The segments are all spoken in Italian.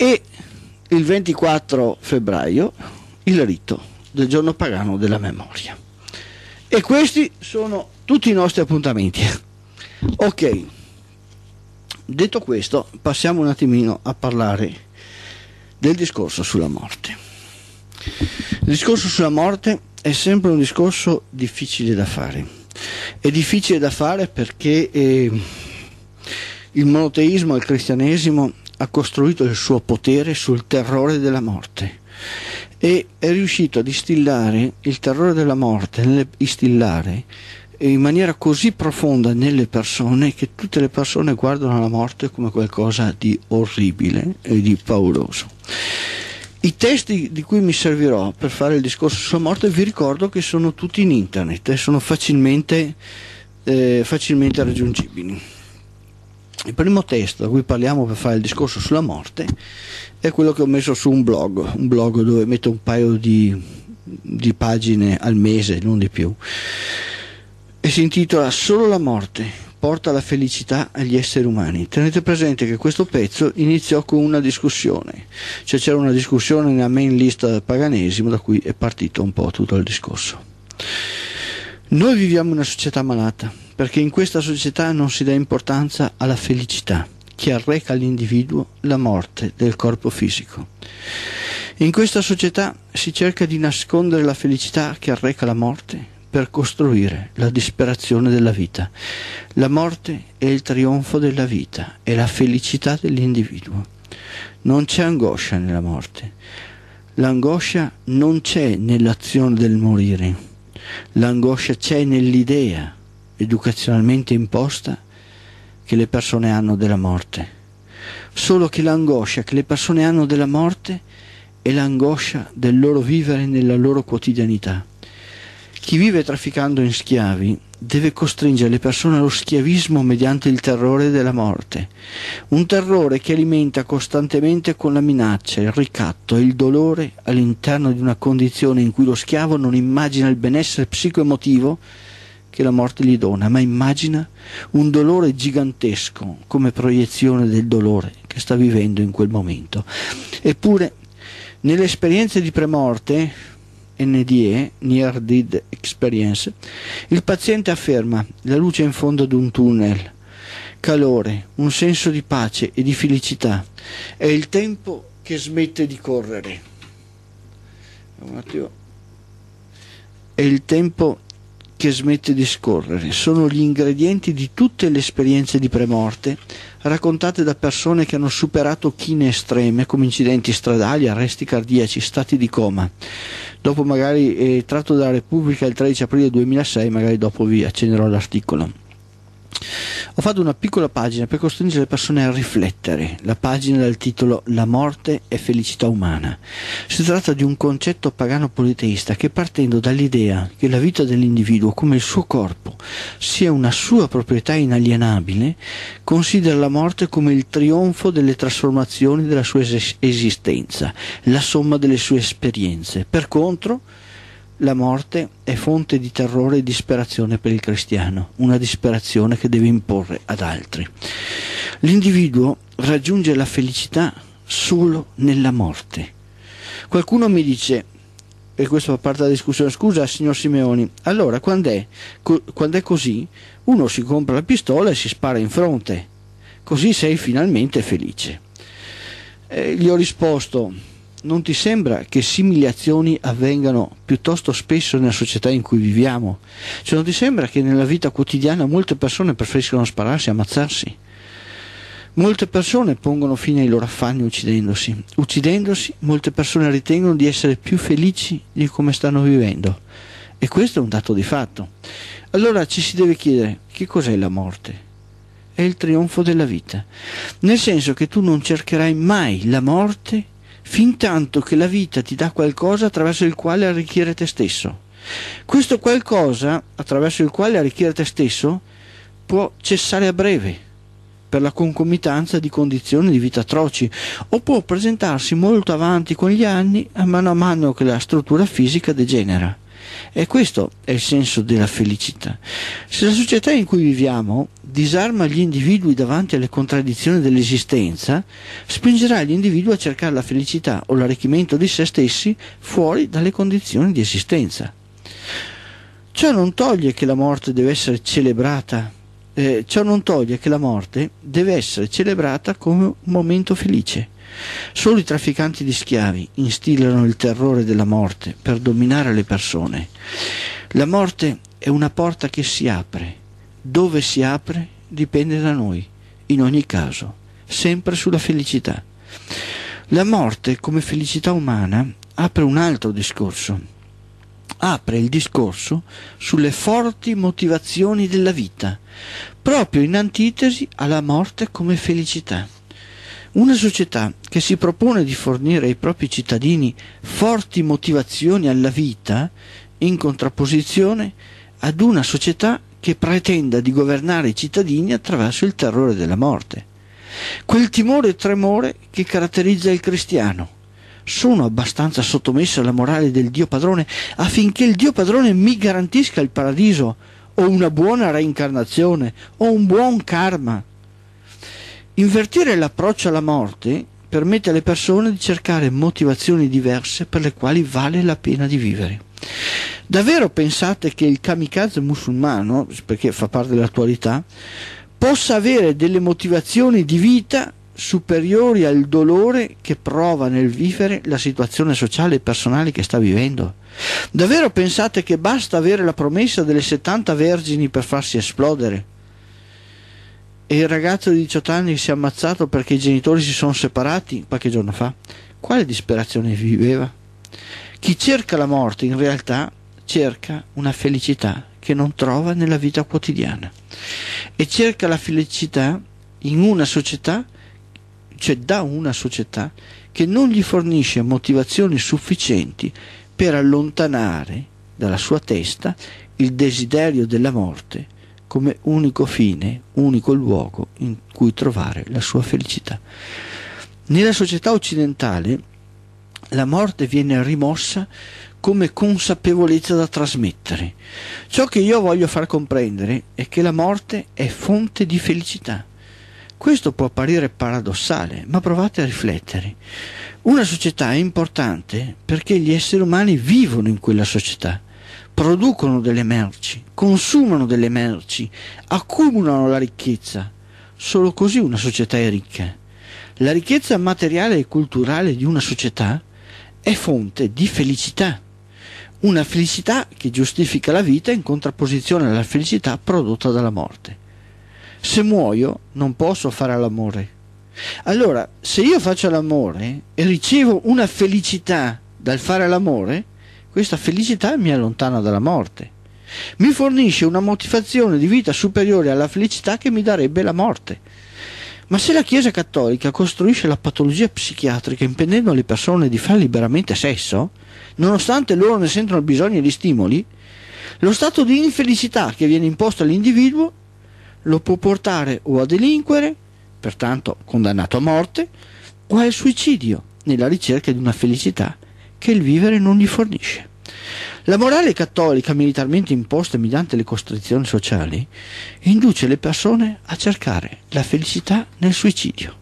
e il 24 febbraio il rito del giorno pagano della memoria. E questi sono tutti i nostri appuntamenti. Ok, detto questo, passiamo un attimino a parlare del discorso sulla morte. Il discorso sulla morte è sempre un discorso difficile da fare. È difficile da fare perché eh, il monoteismo e il cristianesimo ha costruito il suo potere sul terrore della morte e è riuscito a distillare il terrore della morte, nelle, instillare in maniera così profonda nelle persone che tutte le persone guardano la morte come qualcosa di orribile e di pauroso. I testi di cui mi servirò per fare il discorso sulla morte vi ricordo che sono tutti in internet e sono facilmente, eh, facilmente raggiungibili. Il primo testo da cui parliamo per fare il discorso sulla morte è quello che ho messo su un blog, un blog dove metto un paio di, di pagine al mese, non di più, e si intitola Solo la morte porta la felicità agli esseri umani. Tenete presente che questo pezzo iniziò con una discussione, cioè c'era una discussione nella main list del paganesimo da cui è partito un po' tutto il discorso. Noi viviamo una società malata, perché in questa società non si dà importanza alla felicità che arreca all'individuo la morte del corpo fisico. In questa società si cerca di nascondere la felicità che arreca la morte per costruire la disperazione della vita. La morte è il trionfo della vita, è la felicità dell'individuo. Non c'è angoscia nella morte. L'angoscia non c'è nell'azione del morire L'angoscia c'è nell'idea educazionalmente imposta che le persone hanno della morte. Solo che l'angoscia che le persone hanno della morte è l'angoscia del loro vivere nella loro quotidianità. Chi vive trafficando in schiavi deve costringere le persone allo schiavismo mediante il terrore della morte, un terrore che alimenta costantemente con la minaccia, il ricatto e il dolore all'interno di una condizione in cui lo schiavo non immagina il benessere psicoemotivo che la morte gli dona, ma immagina un dolore gigantesco come proiezione del dolore che sta vivendo in quel momento. Eppure, nelle esperienze di premorte, NDE, Near Dead Experience, il paziente afferma la luce in fondo ad un tunnel, calore, un senso di pace e di felicità. È il tempo che smette di correre. È il tempo che smette di scorrere. Sono gli ingredienti di tutte le esperienze di premorte raccontate da persone che hanno superato chine estreme come incidenti stradali, arresti cardiaci, stati di coma. Dopo magari eh, tratto dalla Repubblica il 13 aprile 2006, magari dopo vi accenderò l'articolo. Ho fatto una piccola pagina per costringere le persone a riflettere, la pagina dal titolo La morte è felicità umana. Si tratta di un concetto pagano politeista che partendo dall'idea che la vita dell'individuo come il suo corpo sia una sua proprietà inalienabile, considera la morte come il trionfo delle trasformazioni della sua esistenza, la somma delle sue esperienze. Per contro, la morte è fonte di terrore e disperazione per il cristiano, una disperazione che deve imporre ad altri. L'individuo raggiunge la felicità solo nella morte. Qualcuno mi dice, e questo fa parte della discussione, scusa signor Simeoni, allora quando è, co- quando è così uno si compra la pistola e si spara in fronte, così sei finalmente felice. Eh, gli ho risposto, non ti sembra che simili azioni avvengano piuttosto spesso nella società in cui viviamo? Cioè non ti sembra che nella vita quotidiana molte persone preferiscono spararsi ammazzarsi? Molte persone pongono fine ai loro affanni uccidendosi. Uccidendosi, molte persone ritengono di essere più felici di come stanno vivendo. E questo è un dato di fatto. Allora ci si deve chiedere che cos'è la morte? È il trionfo della vita. Nel senso che tu non cercherai mai la morte fin tanto che la vita ti dà qualcosa attraverso il quale arricchire te stesso. Questo qualcosa attraverso il quale arricchire te stesso può cessare a breve per la concomitanza di condizioni di vita atroci o può presentarsi molto avanti con gli anni a mano a mano che la struttura fisica degenera. E questo è il senso della felicità. Se la società in cui viviamo disarma gli individui davanti alle contraddizioni dell'esistenza, spingerà gli individui a cercare la felicità o l'arricchimento di se stessi fuori dalle condizioni di esistenza. Ciò non toglie che la morte deve essere celebrata, eh, ciò non toglie che la morte deve essere celebrata come un momento felice. Solo i trafficanti di schiavi instillano il terrore della morte per dominare le persone. La morte è una porta che si apre. Dove si apre dipende da noi, in ogni caso, sempre sulla felicità. La morte come felicità umana apre un altro discorso apre il discorso sulle forti motivazioni della vita, proprio in antitesi alla morte come felicità. Una società che si propone di fornire ai propri cittadini forti motivazioni alla vita, in contrapposizione ad una società che pretenda di governare i cittadini attraverso il terrore della morte. Quel timore e tremore che caratterizza il cristiano sono abbastanza sottomesso alla morale del Dio padrone affinché il Dio padrone mi garantisca il paradiso o una buona reincarnazione o un buon karma. Invertire l'approccio alla morte permette alle persone di cercare motivazioni diverse per le quali vale la pena di vivere. Davvero pensate che il kamikaze musulmano, perché fa parte dell'attualità, possa avere delle motivazioni di vita superiori al dolore che prova nel vivere la situazione sociale e personale che sta vivendo? Davvero pensate che basta avere la promessa delle 70 vergini per farsi esplodere? E il ragazzo di 18 anni si è ammazzato perché i genitori si sono separati qualche giorno fa? Quale disperazione viveva? Chi cerca la morte in realtà cerca una felicità che non trova nella vita quotidiana e cerca la felicità in una società cioè da una società che non gli fornisce motivazioni sufficienti per allontanare dalla sua testa il desiderio della morte come unico fine, unico luogo in cui trovare la sua felicità. Nella società occidentale la morte viene rimossa come consapevolezza da trasmettere. Ciò che io voglio far comprendere è che la morte è fonte di felicità. Questo può apparire paradossale, ma provate a riflettere. Una società è importante perché gli esseri umani vivono in quella società, producono delle merci, consumano delle merci, accumulano la ricchezza. Solo così una società è ricca. La ricchezza materiale e culturale di una società è fonte di felicità. Una felicità che giustifica la vita in contrapposizione alla felicità prodotta dalla morte se muoio non posso fare l'amore. Allora, se io faccio l'amore e ricevo una felicità dal fare l'amore, questa felicità mi allontana dalla morte. Mi fornisce una motivazione di vita superiore alla felicità che mi darebbe la morte. Ma se la Chiesa cattolica costruisce la patologia psichiatrica impedendo alle persone di fare liberamente sesso, nonostante loro ne sentono bisogno di stimoli, lo stato di infelicità che viene imposto all'individuo lo può portare o a delinquere, pertanto condannato a morte, o al suicidio, nella ricerca di una felicità che il vivere non gli fornisce. La morale cattolica militarmente imposta mediante le costrizioni sociali induce le persone a cercare la felicità nel suicidio.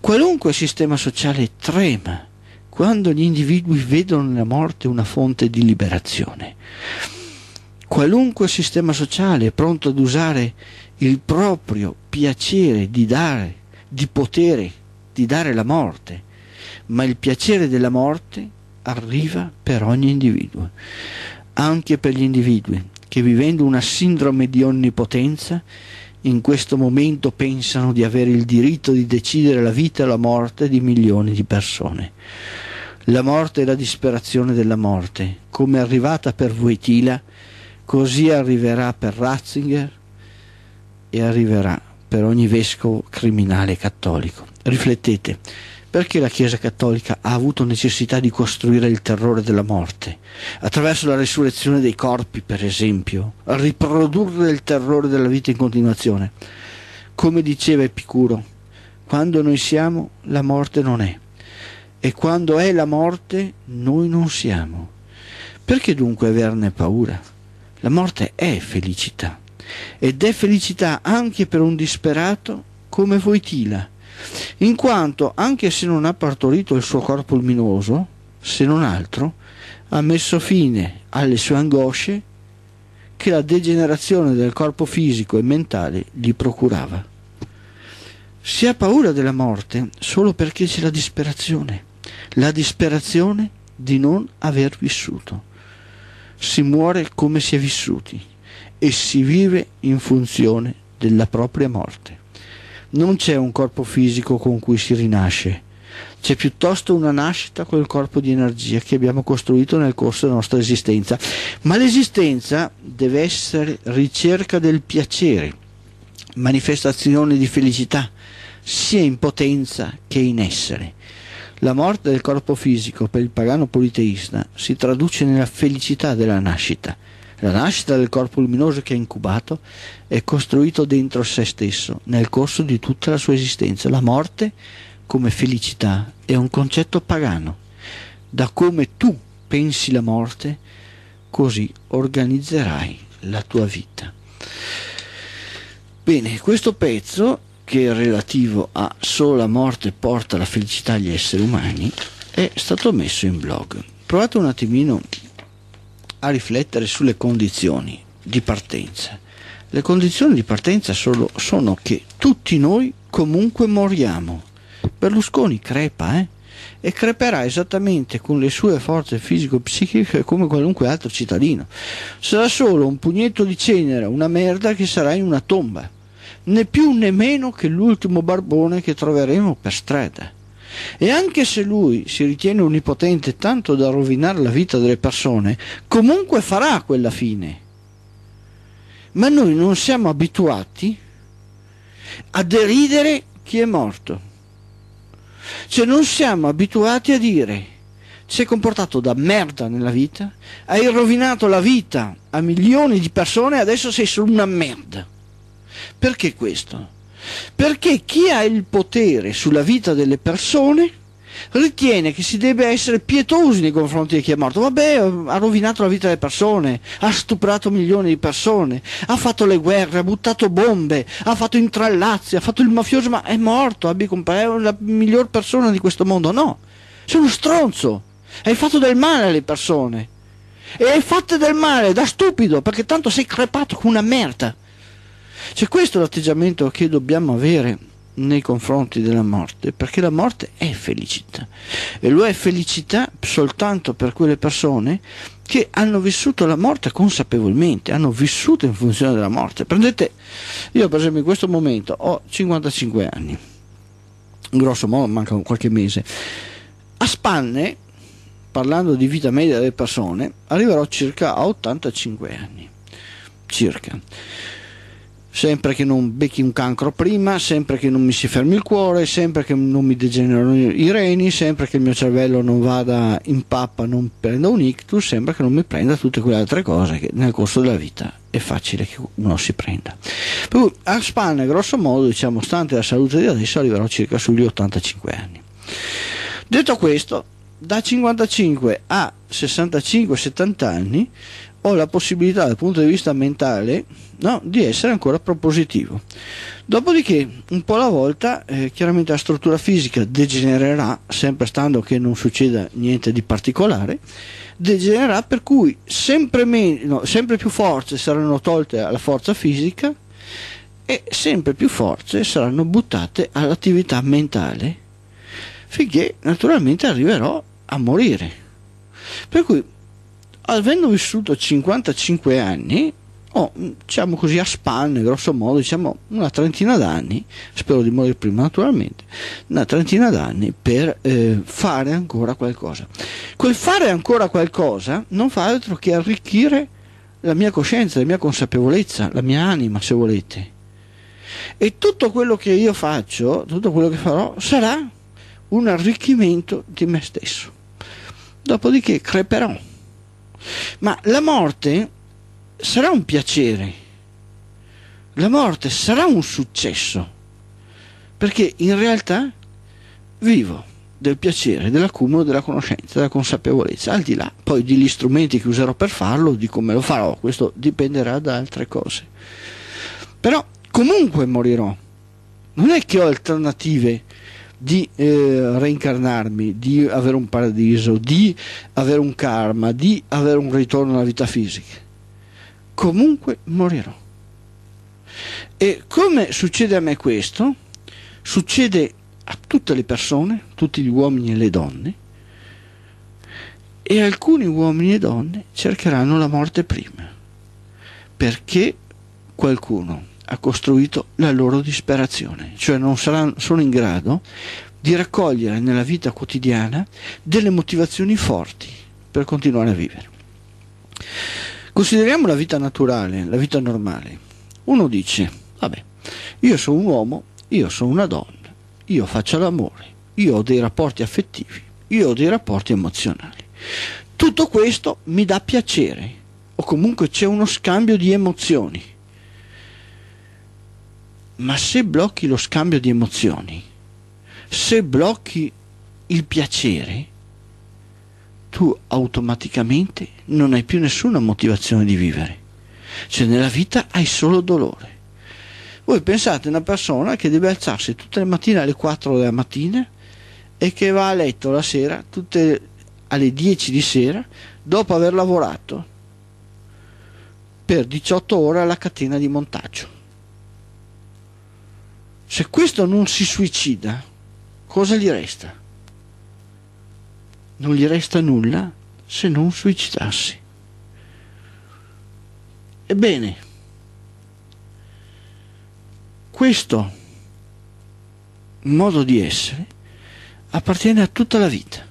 Qualunque sistema sociale trema quando gli individui vedono nella morte una fonte di liberazione qualunque sistema sociale è pronto ad usare il proprio piacere di dare, di potere, di dare la morte, ma il piacere della morte arriva per ogni individuo, anche per gli individui che vivendo una sindrome di onnipotenza in questo momento pensano di avere il diritto di decidere la vita e la morte di milioni di persone. La morte è la disperazione della morte, come è arrivata per Voitila Così arriverà per Ratzinger e arriverà per ogni vescovo criminale cattolico. Riflettete, perché la Chiesa cattolica ha avuto necessità di costruire il terrore della morte? Attraverso la risurrezione dei corpi, per esempio, riprodurre il terrore della vita in continuazione. Come diceva Epicuro, quando noi siamo, la morte non è. E quando è la morte, noi non siamo Perché dunque averne paura? La morte è felicità ed è felicità anche per un disperato come Voitila, in quanto anche se non ha partorito il suo corpo luminoso, se non altro, ha messo fine alle sue angosce che la degenerazione del corpo fisico e mentale gli procurava. Si ha paura della morte solo perché c'è la disperazione, la disperazione di non aver vissuto. Si muore come si è vissuti e si vive in funzione della propria morte. Non c'è un corpo fisico con cui si rinasce, c'è piuttosto una nascita con il corpo di energia che abbiamo costruito nel corso della nostra esistenza. Ma l'esistenza deve essere ricerca del piacere, manifestazione di felicità, sia in potenza che in essere. La morte del corpo fisico per il pagano politeista si traduce nella felicità della nascita. La nascita del corpo luminoso che ha incubato è costruito dentro se stesso nel corso di tutta la sua esistenza. La morte come felicità è un concetto pagano. Da come tu pensi la morte, così organizzerai la tua vita. Bene, questo pezzo, che è relativo a solo la morte porta la felicità agli esseri umani, è stato messo in blog. Provate un attimino a riflettere sulle condizioni di partenza. Le condizioni di partenza sono, sono che tutti noi comunque moriamo Berlusconi crepa, eh? E creperà esattamente con le sue forze fisico-psichiche come qualunque altro cittadino. Sarà solo un pugnetto di cenere, una merda che sarà in una tomba, né più né meno che l'ultimo barbone che troveremo per strada. E anche se lui si ritiene onnipotente tanto da rovinare la vita delle persone, comunque farà quella fine. Ma noi non siamo abituati a deridere chi è morto. Cioè non siamo abituati a dire si è comportato da merda nella vita, hai rovinato la vita a milioni di persone e adesso sei solo una merda. Perché questo? Perché chi ha il potere sulla vita delle persone ritiene che si debba essere pietosi nei confronti di chi è morto. Vabbè, ha rovinato la vita delle persone, ha stuprato milioni di persone, ha fatto le guerre, ha buttato bombe, ha fatto intrallazzi, ha fatto il mafioso, ma è morto, abbi comprato, è la miglior persona di questo mondo. No, sei uno stronzo, hai fatto del male alle persone. E hai fatto del male da stupido, perché tanto sei crepato come una merda. Cioè questo l'atteggiamento che dobbiamo avere nei confronti della morte, perché la morte è felicità. E lo è felicità soltanto per quelle persone che hanno vissuto la morte consapevolmente, hanno vissuto in funzione della morte. Prendete, io per esempio in questo momento ho 55 anni, grosso modo manca qualche mese, a spanne, parlando di vita media delle persone, arriverò circa a 85 anni, circa sempre che non becchi un cancro prima, sempre che non mi si fermi il cuore, sempre che non mi degenerano i reni, sempre che il mio cervello non vada in pappa, non prenda un ictus, sempre che non mi prenda tutte quelle altre cose che nel corso della vita è facile che uno si prenda. Per cui a spanne, grosso modo, diciamo, stante la salute di adesso, arriverò circa sugli 85 anni. Detto questo, da 55 a 65-70 anni ho la possibilità dal punto di vista mentale no, di essere ancora propositivo. Dopodiché, un po' alla volta, eh, chiaramente la struttura fisica degenererà, sempre stando che non succeda niente di particolare, degenererà per cui sempre, meno, sempre più forze saranno tolte alla forza fisica e sempre più forze saranno buttate all'attività mentale, finché naturalmente arriverò a morire. Per cui avendo vissuto 55 anni, ho, diciamo così, a spanne, grosso modo, diciamo una trentina d'anni, spero di morire prima naturalmente, una trentina d'anni per eh, fare ancora qualcosa. Quel fare ancora qualcosa non fa altro che arricchire la mia coscienza, la mia consapevolezza, la mia anima, se volete. E tutto quello che io faccio, tutto quello che farò, sarà un arricchimento di me stesso. Dopodiché creperò ma la morte sarà un piacere, la morte sarà un successo, perché in realtà vivo, del piacere, dell'accumulo della conoscenza, della consapevolezza, al di là poi degli strumenti che userò per farlo, di come lo farò, questo dipenderà da altre cose. Però comunque morirò. Non è che ho alternative di eh, reincarnarmi, di avere un paradiso, di avere un karma, di avere un ritorno alla vita fisica. Comunque morirò. E come succede a me questo? Succede a tutte le persone, tutti gli uomini e le donne, e alcuni uomini e donne cercheranno la morte prima, perché qualcuno ha costruito la loro disperazione, cioè non saranno, sono in grado di raccogliere nella vita quotidiana delle motivazioni forti per continuare a vivere. Consideriamo la vita naturale, la vita normale. Uno dice, vabbè, io sono un uomo, io sono una donna, io faccio l'amore, io ho dei rapporti affettivi, io ho dei rapporti emozionali. Tutto questo mi dà piacere, o comunque c'è uno scambio di emozioni. Ma se blocchi lo scambio di emozioni, se blocchi il piacere, tu automaticamente non hai più nessuna motivazione di vivere. Cioè nella vita hai solo dolore. Voi pensate a una persona che deve alzarsi tutte le mattine alle 4 della mattina e che va a letto la sera, tutte alle 10 di sera, dopo aver lavorato per 18 ore alla catena di montaggio. Se questo non si suicida, cosa gli resta? Non gli resta nulla se non suicidarsi. Ebbene, questo modo di essere appartiene a tutta la vita.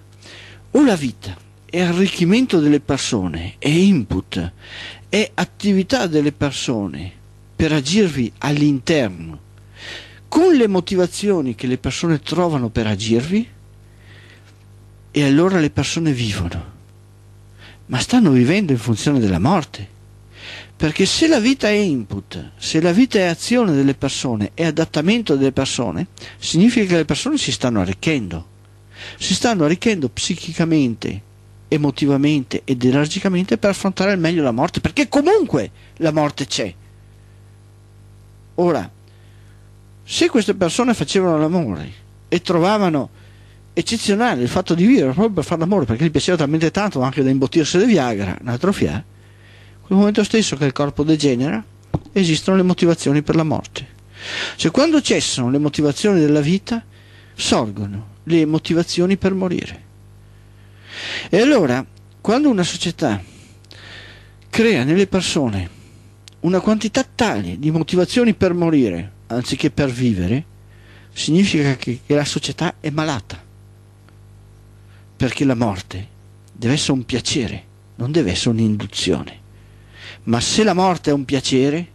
O la vita è arricchimento delle persone, è input, è attività delle persone per agirvi all'interno, con le motivazioni che le persone trovano per agirvi, e allora le persone vivono, ma stanno vivendo in funzione della morte. Perché se la vita è input, se la vita è azione delle persone, è adattamento delle persone, significa che le persone si stanno arricchendo. Si stanno arricchendo psichicamente, emotivamente ed energicamente per affrontare al meglio la morte, perché comunque la morte c'è. Ora, se queste persone facevano l'amore e trovavano eccezionale il fatto di vivere proprio per fare l'amore, perché gli piaceva talmente tanto anche da imbottirsi di Viagra, un altro fià, nel momento stesso che il corpo degenera, esistono le motivazioni per la morte. Cioè quando cessano le motivazioni della vita, sorgono le motivazioni per morire. E allora, quando una società crea nelle persone una quantità tale di motivazioni per morire, anziché per vivere, significa che, che la società è malata. Perché la morte deve essere un piacere, non deve essere un'induzione. Ma se la morte è un piacere,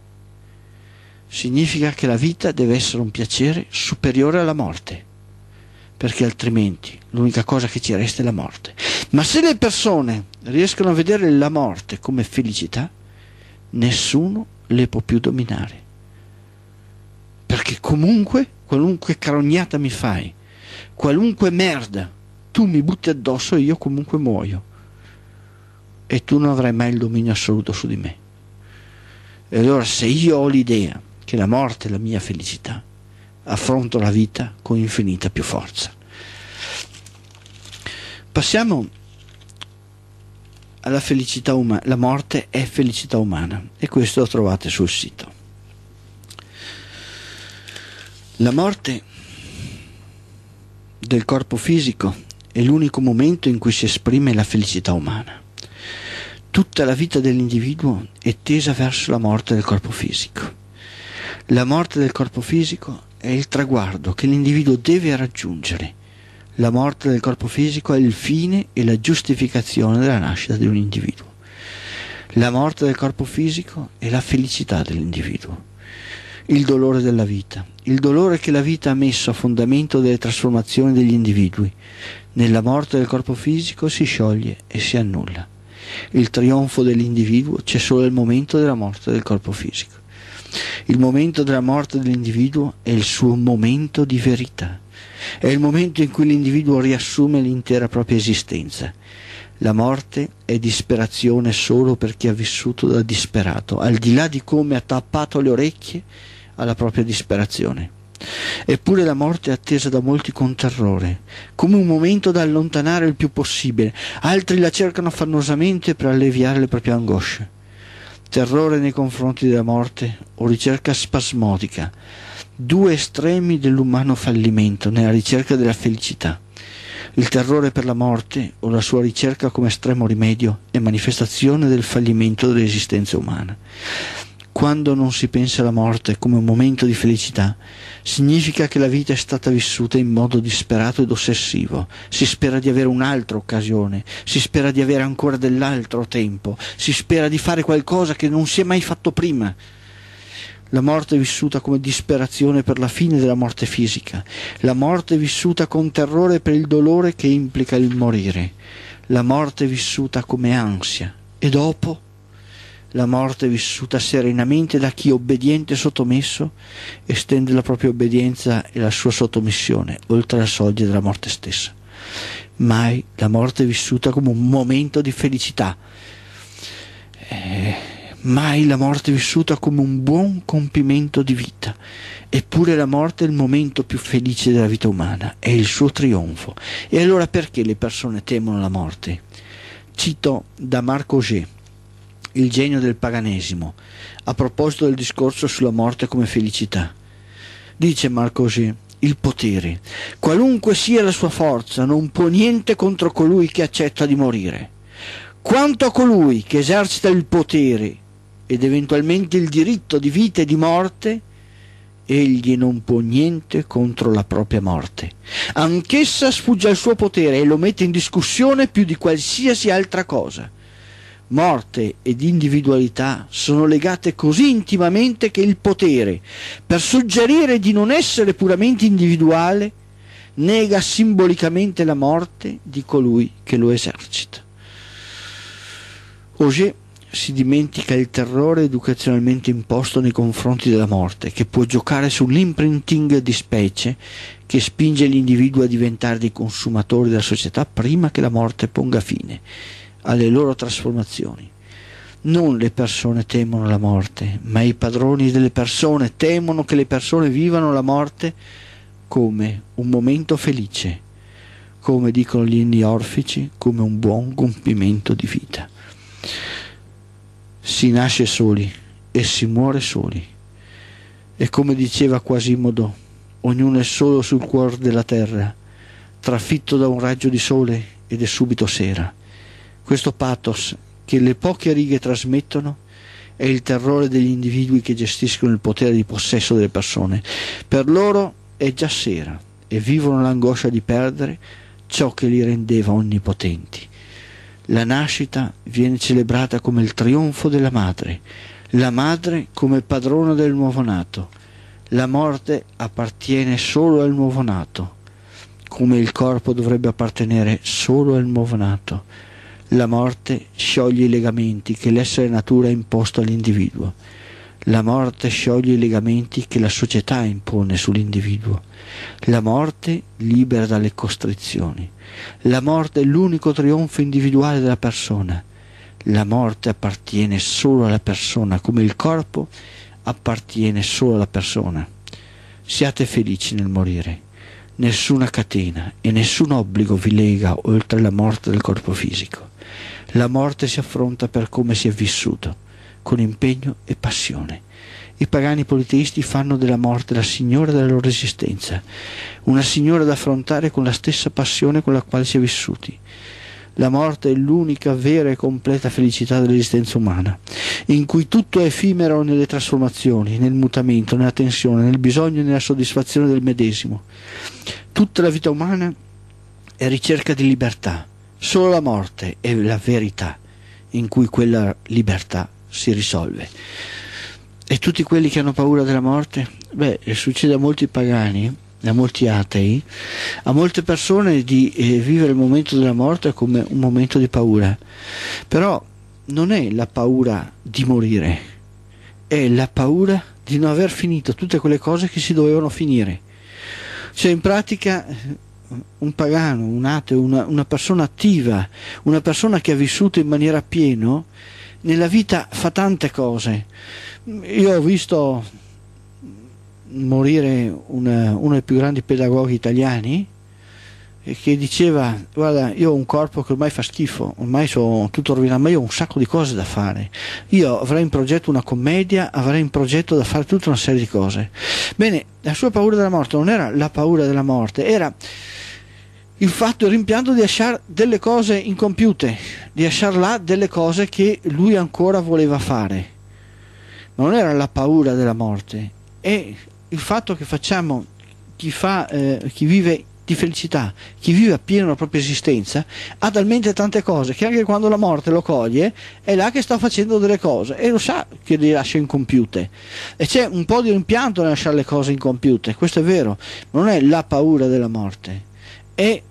significa che la vita deve essere un piacere superiore alla morte, perché altrimenti l'unica cosa che ci resta è la morte. Ma se le persone riescono a vedere la morte come felicità, nessuno le può più dominare. Perché comunque, qualunque carognata mi fai, qualunque merda tu mi butti addosso, io comunque muoio e tu non avrai mai il dominio assoluto su di me. E allora se io ho l'idea che la morte è la mia felicità, affronto la vita con infinita più forza. Passiamo alla felicità umana. La morte è felicità umana e questo lo trovate sul sito. La morte del corpo fisico è l'unico momento in cui si esprime la felicità umana. Tutta la vita dell'individuo è tesa verso la morte del corpo fisico. La morte del corpo fisico è il traguardo che l'individuo deve raggiungere. La morte del corpo fisico è il fine e la giustificazione della nascita di un individuo. La morte del corpo fisico è la felicità dell'individuo. Il dolore della vita, il dolore che la vita ha messo a fondamento delle trasformazioni degli individui. Nella morte del corpo fisico si scioglie e si annulla il trionfo dell'individuo c'è solo il momento della morte del corpo fisico. Il momento della morte dell'individuo è il suo momento di verità. è il momento in cui l'individuo riassume l'intera propria esistenza. La morte è disperazione solo per chi ha vissuto da disperato, al di là di come ha tappato le orecchie alla propria disperazione. Eppure la morte è attesa da molti con terrore, come un momento da allontanare il più possibile, altri la cercano affannosamente per alleviare le proprie angosce. Terrore nei confronti della morte o ricerca spasmodica, due estremi dell'umano fallimento nella ricerca della felicità. Il terrore per la morte o la sua ricerca come estremo rimedio è manifestazione del fallimento dell'esistenza umana. Quando non si pensa alla morte come un momento di felicità, significa che la vita è stata vissuta in modo disperato ed ossessivo. Si spera di avere un'altra occasione, si spera di avere ancora dell'altro tempo, si spera di fare qualcosa che non si è mai fatto prima. La morte è vissuta come disperazione per la fine della morte fisica, la morte è vissuta con terrore per il dolore che implica il morire, la morte è vissuta come ansia e dopo la morte vissuta serenamente da chi obbediente e sottomesso estende la propria obbedienza e la sua sottomissione oltre la soglia della morte stessa. Mai la morte vissuta come un momento di felicità. Eh, mai la morte vissuta come un buon compimento di vita. Eppure la morte è il momento più felice della vita umana, è il suo trionfo. E allora perché le persone temono la morte? Cito da Marco Auger il genio del paganesimo, a proposito del discorso sulla morte come felicità. Dice Marco così, il potere, qualunque sia la sua forza, non può niente contro colui che accetta di morire. Quanto a colui che esercita il potere ed eventualmente il diritto di vita e di morte, egli non può niente contro la propria morte. Anch'essa sfugge al suo potere e lo mette in discussione più di qualsiasi altra cosa morte ed individualità sono legate così intimamente che il potere, per suggerire di non essere puramente individuale, nega simbolicamente la morte di colui che lo esercita. Auger si dimentica il terrore educazionalmente imposto nei confronti della morte, che può giocare sull'imprinting di specie che spinge l'individuo a diventare dei consumatori della società prima che la morte ponga fine alle loro trasformazioni. Non le persone temono la morte, ma i padroni delle persone temono che le persone vivano la morte come un momento felice, come dicono gli inni orfici, come un buon compimento di vita. Si nasce soli e si muore soli. E come diceva Quasimodo, ognuno è solo sul cuore della terra, trafitto da un raggio di sole ed è subito sera. Questo pathos che le poche righe trasmettono è il terrore degli individui che gestiscono il potere di possesso delle persone. Per loro è già sera e vivono l'angoscia di perdere ciò che li rendeva onnipotenti. La nascita viene celebrata come il trionfo della madre, la madre come padrona del nuovo nato. La morte appartiene solo al nuovo nato, come il corpo dovrebbe appartenere solo al nuovo nato. La morte scioglie i legamenti che l'essere natura ha imposto all'individuo. La morte scioglie i legamenti che la società impone sull'individuo. La morte libera dalle costrizioni. La morte è l'unico trionfo individuale della persona. La morte appartiene solo alla persona, come il corpo appartiene solo alla persona. Siate felici nel morire. Nessuna catena e nessun obbligo vi lega oltre la morte del corpo fisico. La morte si affronta per come si è vissuto, con impegno e passione. I pagani politeisti fanno della morte la signora della loro esistenza, una signora da affrontare con la stessa passione con la quale si è vissuti. La morte è l'unica vera e completa felicità dell'esistenza umana, in cui tutto è effimero nelle trasformazioni, nel mutamento, nella tensione, nel bisogno e nella soddisfazione del medesimo. Tutta la vita umana è ricerca di libertà, Solo la morte è la verità in cui quella libertà si risolve. E tutti quelli che hanno paura della morte? Beh, succede a molti pagani, a molti atei, a molte persone di eh, vivere il momento della morte come un momento di paura. Però non è la paura di morire, è la paura di non aver finito tutte quelle cose che si dovevano finire Cioè in pratica un pagano, un ateo, una, una persona attiva, una persona che ha vissuto in maniera piena, nella vita fa tante cose. Io ho visto morire una, uno dei più grandi pedagoghi italiani che diceva guarda io ho un corpo che ormai fa schifo ormai sono tutto rovinato ma io ho un sacco di cose da fare io avrei in progetto una commedia avrei in progetto da fare tutta una serie di cose bene la sua paura della morte non era la paura della morte era il fatto, il rimpianto di lasciare delle cose incompiute, di lasciare là delle cose che lui ancora voleva fare. Ma non era la paura della morte, è il fatto che facciamo, chi, fa, eh, chi vive di felicità, chi vive appieno la propria esistenza, ha talmente tante cose che anche quando la morte lo coglie è là che sta facendo delle cose e lo sa che le lascia incompiute. E c'è un po' di rimpianto nel lasciare le cose incompiute, questo è vero, non è la paura della morte, è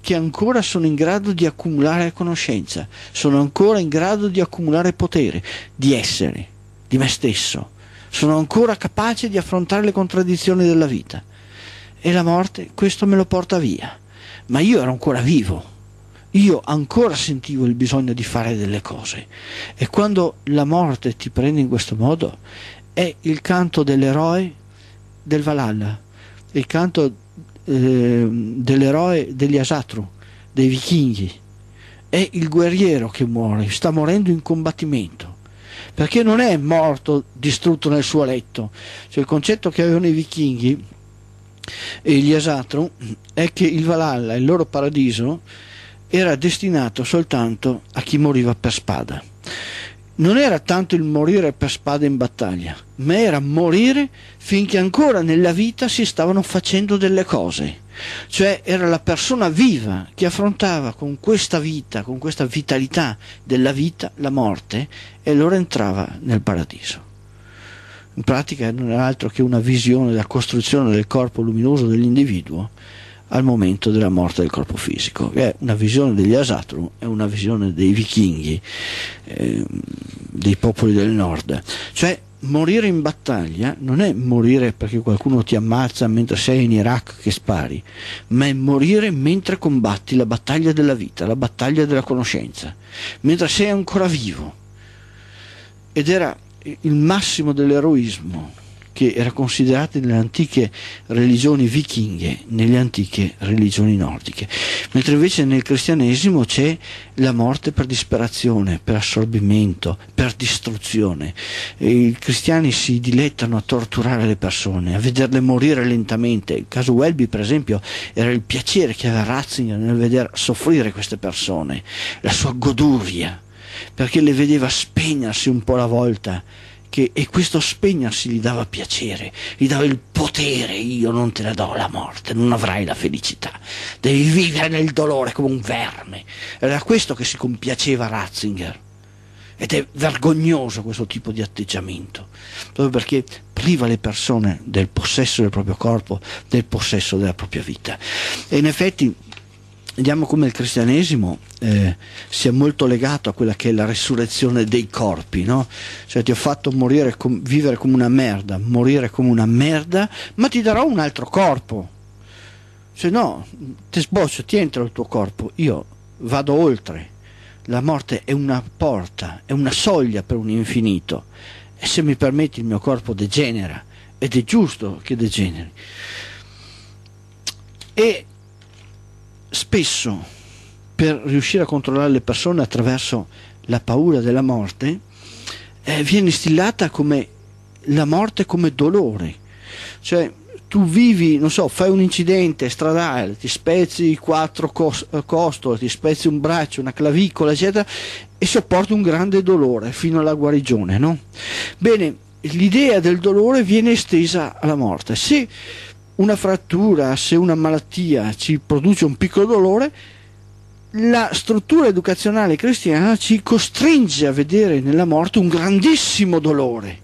che ancora sono in grado di accumulare conoscenza, sono ancora in grado di accumulare potere, di essere, di me stesso, sono ancora capace di affrontare le contraddizioni della vita. E la morte questo me lo porta via. Ma io ero ancora vivo, io ancora sentivo il bisogno di fare delle cose. E quando la morte ti prende in questo modo, è il canto dell'eroe del Valhalla, il canto eh, dell'eroe degli Asatru, dei vichinghi. È il guerriero che muore, sta morendo in combattimento. Perché non è morto distrutto nel suo letto. Cioè, il concetto che avevano i vichinghi e gli Asatru è che il Valhalla, il loro paradiso, era destinato soltanto a chi moriva per spada non era tanto il morire per spada in battaglia, ma era morire finché ancora nella vita si stavano facendo delle cose. Cioè era la persona viva che affrontava con questa vita, con questa vitalità della vita, la morte e allora entrava nel paradiso. In pratica non era altro che una visione della costruzione del corpo luminoso dell'individuo al momento della morte del corpo fisico. È una visione degli Asatru, è una visione dei vichinghi, eh, dei popoli del nord. Cioè morire in battaglia non è morire perché qualcuno ti ammazza mentre sei in Iraq che spari, ma è morire mentre combatti la battaglia della vita, la battaglia della conoscenza, mentre sei ancora vivo. Ed era il massimo dell'eroismo che era considerata nelle antiche religioni vichinghe, nelle antiche religioni nordiche, mentre invece nel cristianesimo c'è la morte per disperazione, per assorbimento, per distruzione. E I cristiani si dilettano a torturare le persone, a vederle morire lentamente. Il caso Welby, per esempio, era il piacere che aveva Ratzinger nel vedere soffrire queste persone, la sua goduria, perché le vedeva spegnersi un po' alla volta che, e questo spegnersi gli dava piacere, gli dava il potere, io non te la do la morte, non avrai la felicità, devi vivere nel dolore come un verme. Era questo che si compiaceva Ratzinger. Ed è vergognoso questo tipo di atteggiamento, proprio perché priva le persone del possesso del proprio corpo, del possesso della propria vita. E in effetti vediamo come il cristianesimo eh, sia molto legato a quella che è la resurrezione dei corpi, no? Cioè ti ho fatto morire com- vivere come una merda, morire come una merda, ma ti darò un altro corpo. Se no, ti sboccio, ti entra il tuo corpo, io vado oltre. La morte è una porta, è una soglia per un infinito. E se mi permetti il mio corpo degenera, ed è giusto che degeneri. E spesso per riuscire a controllare le persone attraverso la paura della morte eh, viene instillata come la morte come dolore cioè tu vivi, non so, fai un incidente stradale, ti spezzi quattro cos- eh, costole, ti spezzi un braccio, una clavicola, eccetera, e sopporti un grande dolore fino alla guarigione, no? Bene, l'idea del dolore viene estesa alla morte. Se una frattura, se una malattia ci produce un piccolo dolore, la struttura educazionale cristiana ci costringe a vedere nella morte un grandissimo dolore.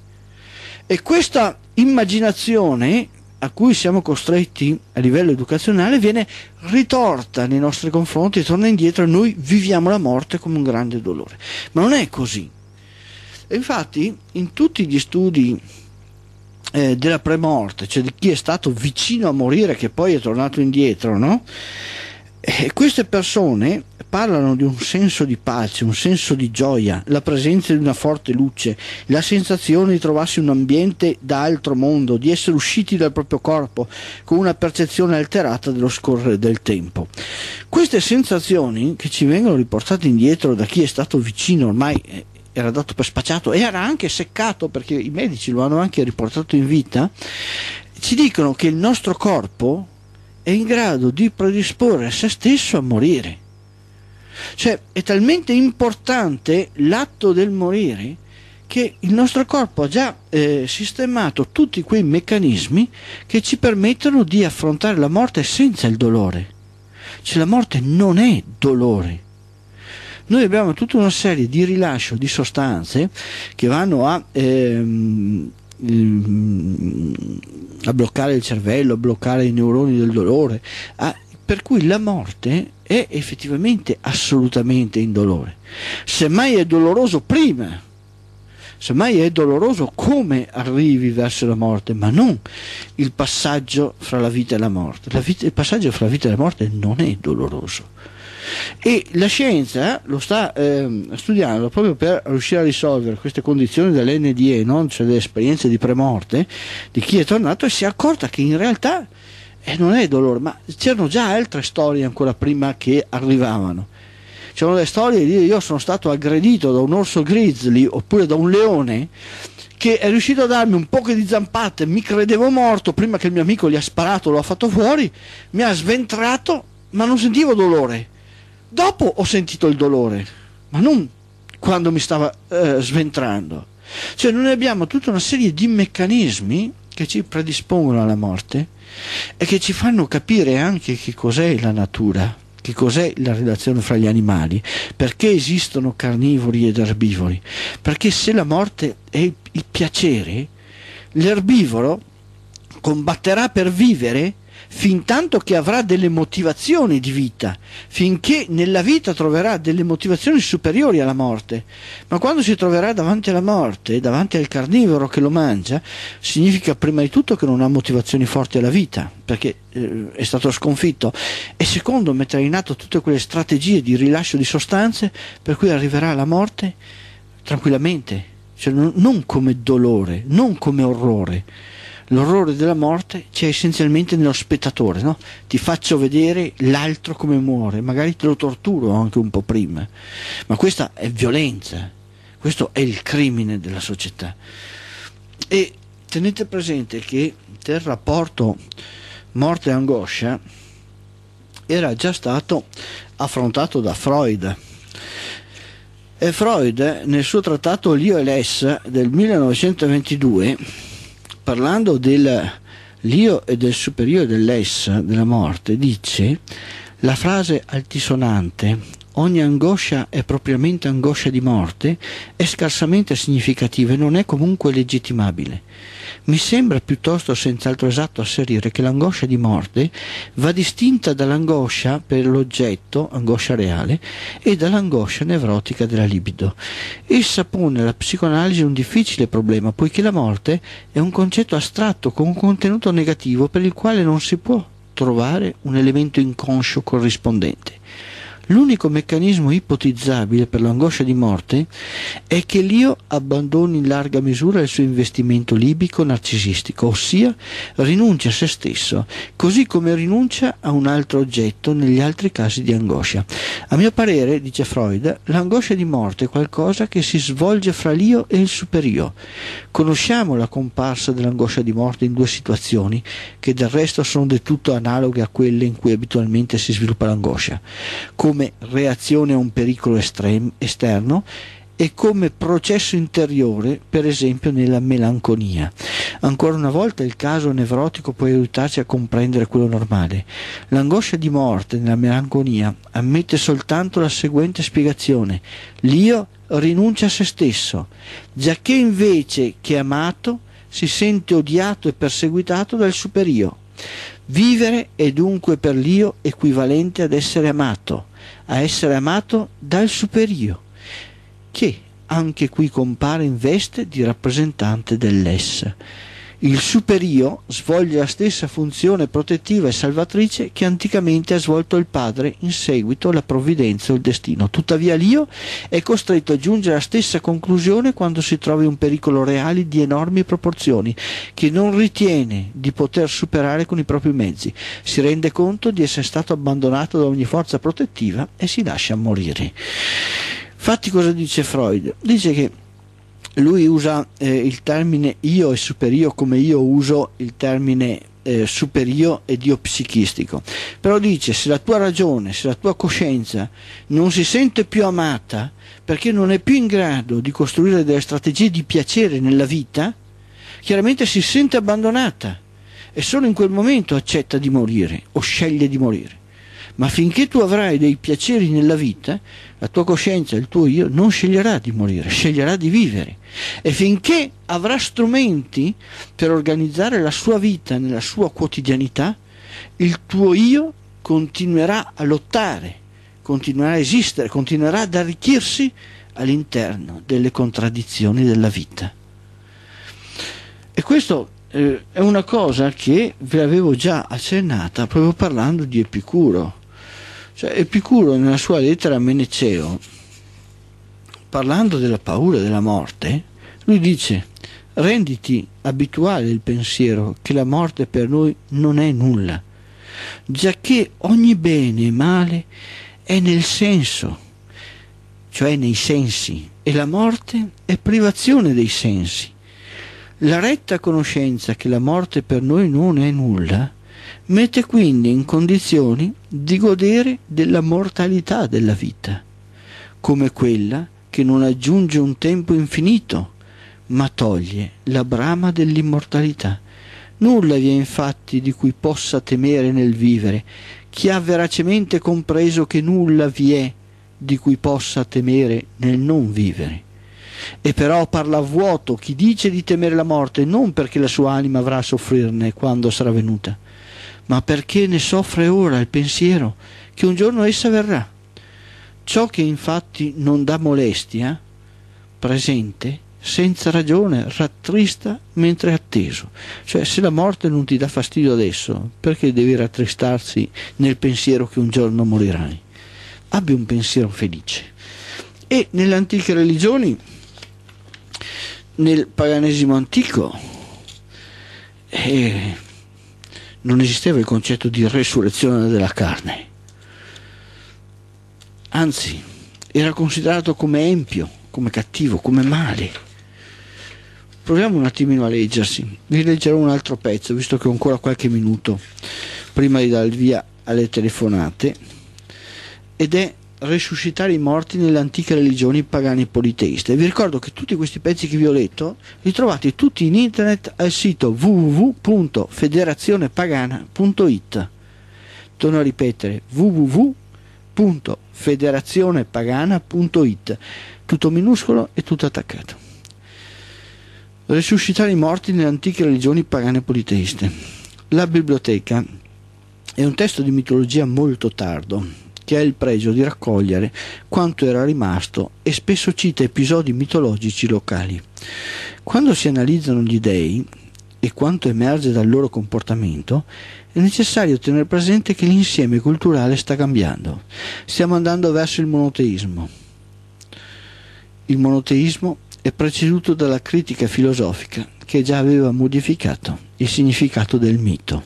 E questa immaginazione a cui siamo costretti a livello educazionale viene ritorta nei nostri confronti, torna indietro e noi viviamo la morte come un grande dolore. Ma non è così. E infatti in tutti gli studi eh, della premorte, cioè di chi è stato vicino a morire che poi è tornato indietro, no? E queste persone parlano di un senso di pace, un senso di gioia, la presenza di una forte luce, la sensazione di trovarsi in un ambiente da altro mondo, di essere usciti dal proprio corpo con una percezione alterata dello scorrere del tempo. Queste sensazioni che ci vengono riportate indietro da chi è stato vicino ormai eh, era dato per spacciato e era anche seccato perché i medici lo hanno anche riportato in vita, ci dicono che il nostro corpo è in grado di predisporre se stesso a morire. Cioè è talmente importante l'atto del morire che il nostro corpo ha già eh, sistemato tutti quei meccanismi che ci permettono di affrontare la morte senza il dolore. Cioè la morte non è dolore. Noi abbiamo tutta una serie di rilascio di sostanze che vanno a ehm, a bloccare il cervello, a bloccare i neuroni del dolore, a, per cui la morte è effettivamente assolutamente indolore. Semmai è doloroso prima, semmai è doloroso come arrivi verso la morte, ma non il passaggio fra la vita e la morte. La vita, il passaggio fra la vita e la morte non è doloroso. E la scienza lo sta eh, studiando proprio per riuscire a risolvere queste condizioni dell'NDE, no? cioè delle esperienze di premorte di chi è tornato e si è accorta che in realtà eh, non è dolore, ma c'erano già altre storie ancora prima che arrivavano. C'erano delle storie di io sono stato aggredito da un orso grizzly oppure da un leone che è riuscito a darmi un po' di zampate, mi credevo morto, prima che il mio amico gli ha sparato, lo ha fatto fuori, mi ha sventrato, ma non sentivo dolore. Dopo ho sentito il dolore, ma non quando mi stava eh, sventrando. Cioè noi abbiamo tutta una serie di meccanismi che ci predispongono alla morte e che ci fanno capire anche che cos'è la natura, che cos'è la relazione fra gli animali, perché esistono carnivori ed erbivori, perché se la morte è il piacere, l'erbivoro combatterà per vivere fin tanto che avrà delle motivazioni di vita, finché nella vita troverà delle motivazioni superiori alla morte. Ma quando si troverà davanti alla morte, davanti al carnivoro che lo mangia, significa prima di tutto che non ha motivazioni forti alla vita, perché eh, è stato sconfitto, e secondo metterà in atto tutte quelle strategie di rilascio di sostanze per cui arriverà alla morte tranquillamente, cioè non, non come dolore, non come orrore l'orrore della morte c'è essenzialmente nello spettatore, no? ti faccio vedere l'altro come muore, magari te lo torturo anche un po' prima, ma questa è violenza, questo è il crimine della società. E tenete presente che il rapporto morte e angoscia era già stato affrontato da Freud. E Freud nel suo trattato L'io e l'Es del 1922 parlando dell'io e del superiore dell'essa, della morte, dice la frase altisonante ogni angoscia è propriamente angoscia di morte è scarsamente significativa e non è comunque legittimabile. Mi sembra piuttosto senz'altro esatto asserire che l'angoscia di morte va distinta dall'angoscia per l'oggetto, angoscia reale, e dall'angoscia nevrotica della libido. Essa pone alla psicoanalisi un difficile problema, poiché la morte è un concetto astratto con un contenuto negativo per il quale non si può trovare un elemento inconscio corrispondente. L'unico meccanismo ipotizzabile per l'angoscia di morte è che l'io abbandoni in larga misura il suo investimento libico narcisistico, ossia rinuncia a se stesso, così come rinuncia a un altro oggetto negli altri casi di angoscia. A mio parere, dice Freud, l'angoscia di morte è qualcosa che si svolge fra l'io e il superio. Conosciamo la comparsa dell'angoscia di morte in due situazioni, che del resto sono del tutto analoghe a quelle in cui abitualmente si sviluppa l'angoscia. Come come reazione a un pericolo esterno e come processo interiore, per esempio nella melanconia. Ancora una volta il caso nevrotico può aiutarci a comprendere quello normale. L'angoscia di morte nella melanconia ammette soltanto la seguente spiegazione. L'io rinuncia a se stesso, giacché invece che amato si sente odiato e perseguitato dal superio. Vivere è dunque per l'io equivalente ad essere amato a essere amato dal superio, che anche qui compare in veste di rappresentante dell'essa. Il superio svolge la stessa funzione protettiva e salvatrice che anticamente ha svolto il padre in seguito alla provvidenza o il destino. Tuttavia l'io è costretto a giungere alla stessa conclusione quando si trova in un pericolo reale di enormi proporzioni che non ritiene di poter superare con i propri mezzi. Si rende conto di essere stato abbandonato da ogni forza protettiva e si lascia morire. Infatti cosa dice Freud? Dice che lui usa eh, il termine io e superio come io uso il termine eh, superio ed io psichistico. Però dice se la tua ragione, se la tua coscienza non si sente più amata perché non è più in grado di costruire delle strategie di piacere nella vita, chiaramente si sente abbandonata e solo in quel momento accetta di morire o sceglie di morire ma finché tu avrai dei piaceri nella vita, la tua coscienza, il tuo io, non sceglierà di morire, sceglierà di vivere. E finché avrà strumenti per organizzare la sua vita nella sua quotidianità, il tuo io continuerà a lottare, continuerà a esistere, continuerà ad arricchirsi all'interno delle contraddizioni della vita. E questo eh, è una cosa che vi avevo già accennata proprio parlando di Epicuro. Cioè, Epicuro nella sua lettera a Meneceo, parlando della paura della morte, lui dice renditi abituale il pensiero che la morte per noi non è nulla, giacché ogni bene e male è nel senso, cioè nei sensi, e la morte è privazione dei sensi. La retta conoscenza che la morte per noi non è nulla mette quindi in condizioni di godere della mortalità della vita, come quella che non aggiunge un tempo infinito, ma toglie la brama dell'immortalità. Nulla vi è infatti di cui possa temere nel vivere, chi ha veracemente compreso che nulla vi è di cui possa temere nel non vivere. E però parla a vuoto chi dice di temere la morte non perché la sua anima avrà a soffrirne quando sarà venuta, ma perché ne soffre ora il pensiero che un giorno essa verrà. Ciò che infatti non dà molestia, presente, senza ragione, rattrista mentre atteso. Cioè se la morte non ti dà fastidio adesso, perché devi rattristarsi nel pensiero che un giorno morirai? Abbi un pensiero felice. E nelle antiche religioni, nel paganesimo antico, eh, non esisteva il concetto di resurrezione della carne. Anzi, era considerato come empio, come cattivo, come male. Proviamo un attimino a leggersi. Vi leggerò un altro pezzo, visto che ho ancora qualche minuto prima di dar via alle telefonate. Ed è resuscitare i morti nelle antiche religioni pagane politeiste. Vi ricordo che tutti questi pezzi che vi ho letto li trovate tutti in internet al sito www.federazionepagana.it. Torno a ripetere www.federazionepagana.it. Tutto minuscolo e tutto attaccato. Resuscitare i morti nelle antiche religioni pagane politeiste. La biblioteca è un testo di mitologia molto tardo che ha il pregio di raccogliere quanto era rimasto e spesso cita episodi mitologici locali. Quando si analizzano gli dei e quanto emerge dal loro comportamento, è necessario tenere presente che l'insieme culturale sta cambiando. Stiamo andando verso il monoteismo. Il monoteismo è preceduto dalla critica filosofica che già aveva modificato il significato del mito.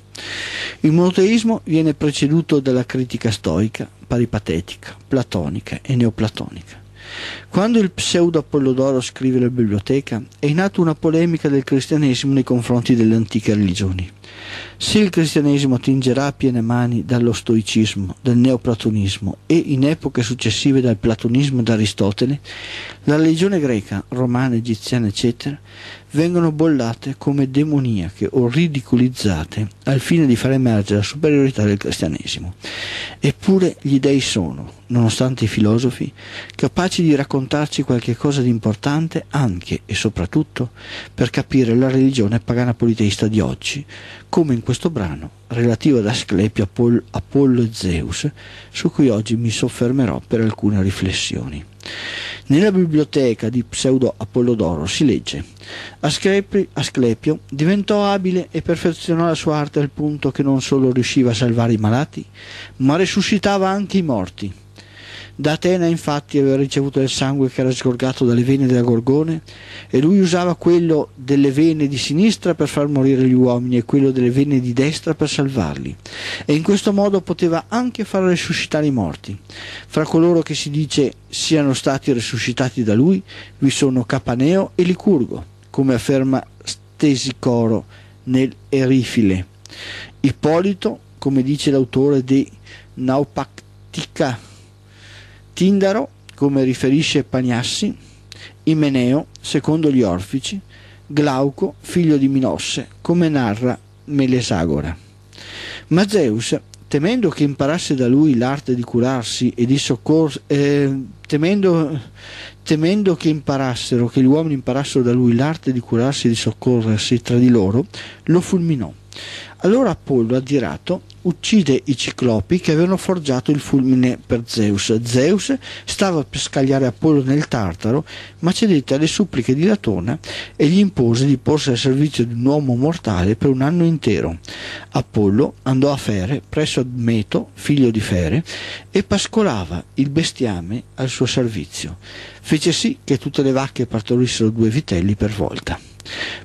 Il monoteismo viene preceduto dalla critica stoica, paripatetica, platonica e neoplatonica. Quando il pseudo Apollodoro scrive la biblioteca, è in atto una polemica del cristianesimo nei confronti delle antiche religioni. Se il cristianesimo tingerà a piene mani dallo stoicismo, dal neoplatonismo e in epoche successive dal platonismo d'Aristotele, la religione greca, romana, egiziana, eccetera, vengono bollate come demoniache o ridicolizzate al fine di far emergere la superiorità del cristianesimo. Eppure gli dei sono, nonostante i filosofi, capaci di raccontarci qualche cosa di importante anche e soprattutto per capire la religione pagana politeista di oggi, come in questo brano relativo ad Asclepio, Apollo, Apollo e Zeus, su cui oggi mi soffermerò per alcune riflessioni. Nella biblioteca di Pseudo Apollodoro si legge Asclepio, diventò abile e perfezionò la sua arte al punto che non solo riusciva a salvare i malati, ma risuscitava anche i morti. Da Atena infatti aveva ricevuto il sangue che era sgorgato dalle vene della Gorgone e lui usava quello delle vene di sinistra per far morire gli uomini e quello delle vene di destra per salvarli e in questo modo poteva anche far risuscitare i morti. Fra coloro che si dice siano stati risuscitati da lui vi sono Capaneo e Licurgo, come afferma Stesicoro nel Erifile. Ippolito, come dice l'autore di Naupactica Tindaro, come riferisce Pagnassi, Imeneo, secondo gli Orfici, Glauco, figlio di Minosse, come narra Melesagora. Ma Zeus, temendo che imparasse da lui l'arte di curarsi e di soccorrere, eh, temendo, temendo che imparassero, che gli uomini imparassero da lui l'arte di curarsi e di soccorrersi tra di loro, lo fulminò. Allora Apollo, addirato, uccide i ciclopi che avevano forgiato il fulmine per Zeus. Zeus stava per scagliare Apollo nel Tartaro, ma cedette alle suppliche di Latona e gli impose di porsi al servizio di un uomo mortale per un anno intero. Apollo andò a Fere, presso Admeto, figlio di Fere, e pascolava il bestiame al suo servizio. Fece sì che tutte le vacche partorissero due vitelli per volta.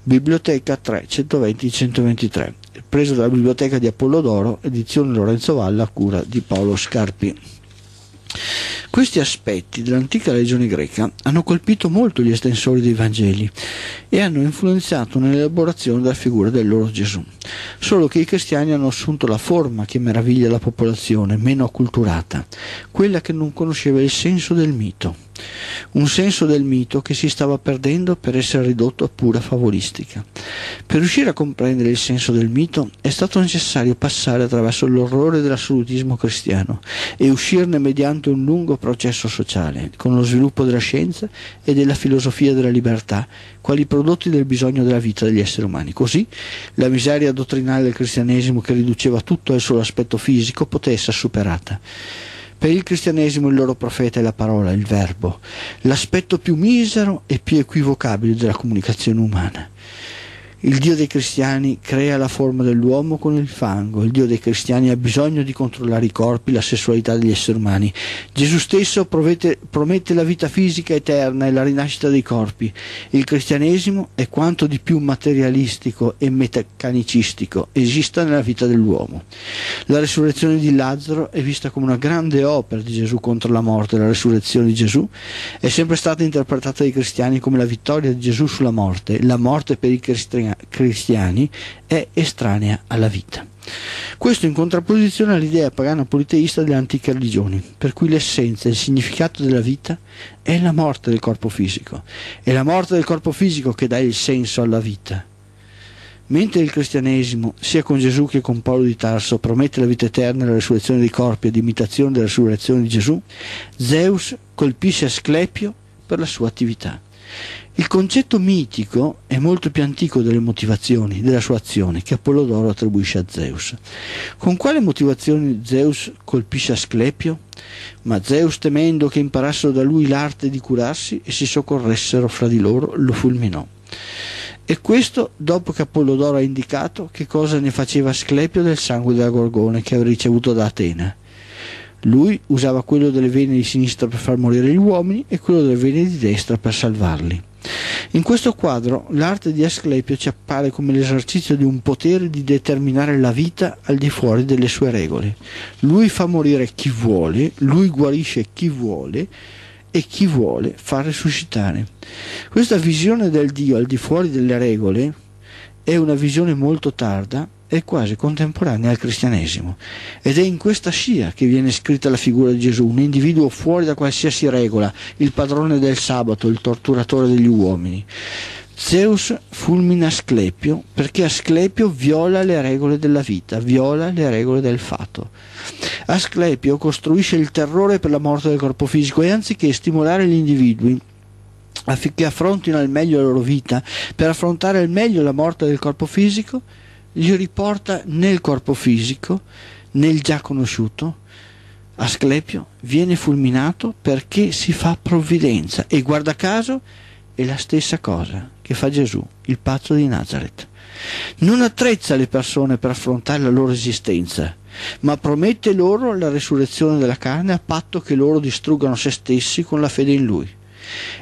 Biblioteca 3, 120-123 preso dalla biblioteca di Apollodoro, edizione Lorenzo Valla, cura di Paolo Scarpi. Questi aspetti dell'antica religione greca hanno colpito molto gli estensori dei Vangeli e hanno influenzato nell'elaborazione della figura del loro Gesù. Solo che i cristiani hanno assunto la forma che meraviglia la popolazione meno acculturata, quella che non conosceva il senso del mito un senso del mito che si stava perdendo per essere ridotto a pura favolistica. Per riuscire a comprendere il senso del mito è stato necessario passare attraverso l'orrore dell'assolutismo cristiano e uscirne mediante un lungo processo sociale, con lo sviluppo della scienza e della filosofia della libertà, quali prodotti del bisogno della vita degli esseri umani. Così la miseria dottrinale del cristianesimo che riduceva tutto al solo aspetto fisico poté essere superata. Per il cristianesimo il loro profeta è la parola, il verbo, l'aspetto più misero e più equivocabile della comunicazione umana. Il Dio dei cristiani crea la forma dell'uomo con il fango, il Dio dei cristiani ha bisogno di controllare i corpi, la sessualità degli esseri umani. Gesù stesso promette, promette la vita fisica eterna e la rinascita dei corpi. Il cristianesimo è quanto di più materialistico e meccanicistico esista nella vita dell'uomo. La resurrezione di Lazzaro è vista come una grande opera di Gesù contro la morte. La resurrezione di Gesù è sempre stata interpretata dai cristiani come la vittoria di Gesù sulla morte, la morte per i cristiani cristiani è estranea alla vita. Questo in contrapposizione all'idea pagana politeista delle antiche religioni, per cui l'essenza e il significato della vita è la morte del corpo fisico. È la morte del corpo fisico che dà il senso alla vita. Mentre il cristianesimo, sia con Gesù che con Paolo di Tarso, promette la vita eterna e la resurrezione dei corpi ad imitazione della resurrezione di Gesù, Zeus colpisce Asclepio per la sua attività. Il concetto mitico è molto più antico delle motivazioni della sua azione che Apollodoro attribuisce a Zeus. Con quale motivazione Zeus colpisce Asclepio? Ma Zeus, temendo che imparassero da lui l'arte di curarsi e si soccorressero fra di loro, lo fulminò. E questo dopo che Apollodoro ha indicato che cosa ne faceva Asclepio del sangue della Gorgone che aveva ricevuto da Atena. Lui usava quello delle vene di sinistra per far morire gli uomini e quello delle vene di destra per salvarli. In questo quadro l'arte di Asclepio ci appare come l'esercizio di un potere di determinare la vita al di fuori delle sue regole. Lui fa morire chi vuole, lui guarisce chi vuole e chi vuole fa risuscitare. Questa visione del Dio al di fuori delle regole è una visione molto tarda è quasi contemporanea al cristianesimo ed è in questa scia che viene scritta la figura di Gesù, un individuo fuori da qualsiasi regola, il padrone del sabato, il torturatore degli uomini. Zeus fulmina Asclepio perché Asclepio viola le regole della vita, viola le regole del fato. Asclepio costruisce il terrore per la morte del corpo fisico e anziché stimolare gli individui affinché affrontino al meglio la loro vita per affrontare al meglio la morte del corpo fisico, li riporta nel corpo fisico, nel già conosciuto, Asclepio viene fulminato perché si fa provvidenza e guarda caso è la stessa cosa che fa Gesù, il pazzo di Nazareth. Non attrezza le persone per affrontare la loro esistenza, ma promette loro la resurrezione della carne a patto che loro distruggano se stessi con la fede in lui.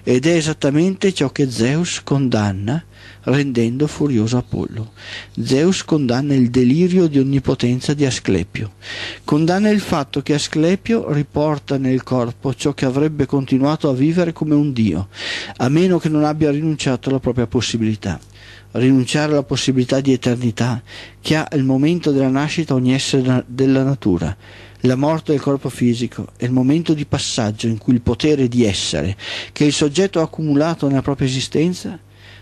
Ed è esattamente ciò che Zeus condanna rendendo furioso Apollo. Zeus condanna il delirio di onnipotenza di Asclepio. Condanna il fatto che Asclepio riporta nel corpo ciò che avrebbe continuato a vivere come un dio, a meno che non abbia rinunciato alla propria possibilità rinunciare alla possibilità di eternità che ha al momento della nascita ogni essere della natura. La morte del corpo fisico è il momento di passaggio in cui il potere di essere, che il soggetto ha accumulato nella propria esistenza,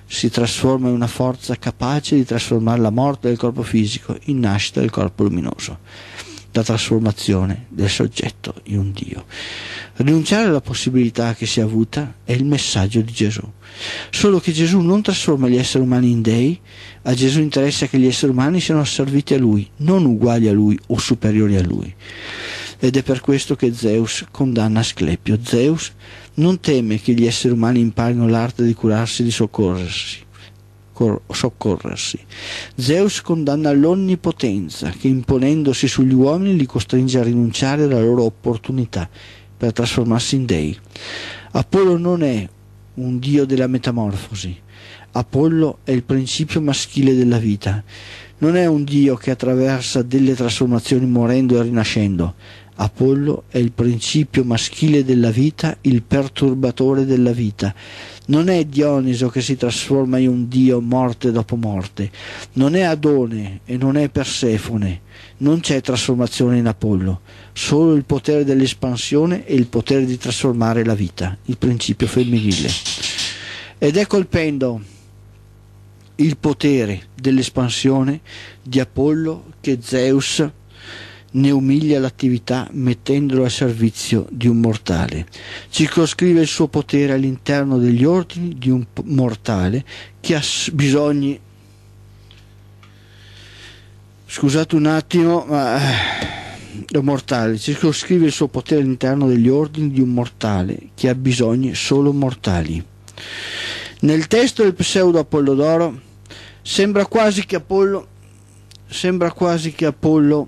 si trasforma in una forza capace di trasformare la morte del corpo fisico in nascita del corpo luminoso la trasformazione del soggetto in un Dio. Rinunciare alla possibilità che si è avuta è il messaggio di Gesù. Solo che Gesù non trasforma gli esseri umani in dei, a Gesù interessa che gli esseri umani siano asserviti a Lui, non uguali a Lui o superiori a Lui. Ed è per questo che Zeus condanna Asclepio. Zeus non teme che gli esseri umani imparino l'arte di curarsi e di soccorrersi soccorrersi. Zeus condanna l'onnipotenza che imponendosi sugli uomini li costringe a rinunciare alla loro opportunità per trasformarsi in dei. Apollo non è un dio della metamorfosi. Apollo è il principio maschile della vita. Non è un dio che attraversa delle trasformazioni morendo e rinascendo. Apollo è il principio maschile della vita, il perturbatore della vita. Non è Dioniso che si trasforma in un dio morte dopo morte, non è Adone e non è Persefone, non c'è trasformazione in Apollo, solo il potere dell'espansione e il potere di trasformare la vita, il principio femminile. Ed è colpendo il potere dell'espansione di Apollo che Zeus ne umilia l'attività mettendolo a servizio di un mortale. Circoscrive il suo potere all'interno degli ordini di un mortale che ha bisogni. Scusate un attimo, ma è mortale. Circoscrive il suo potere all'interno degli ordini di un mortale che ha bisogni solo mortali. Nel testo del pseudo Apollodoro sembra quasi che Apollo sembra quasi che Apollo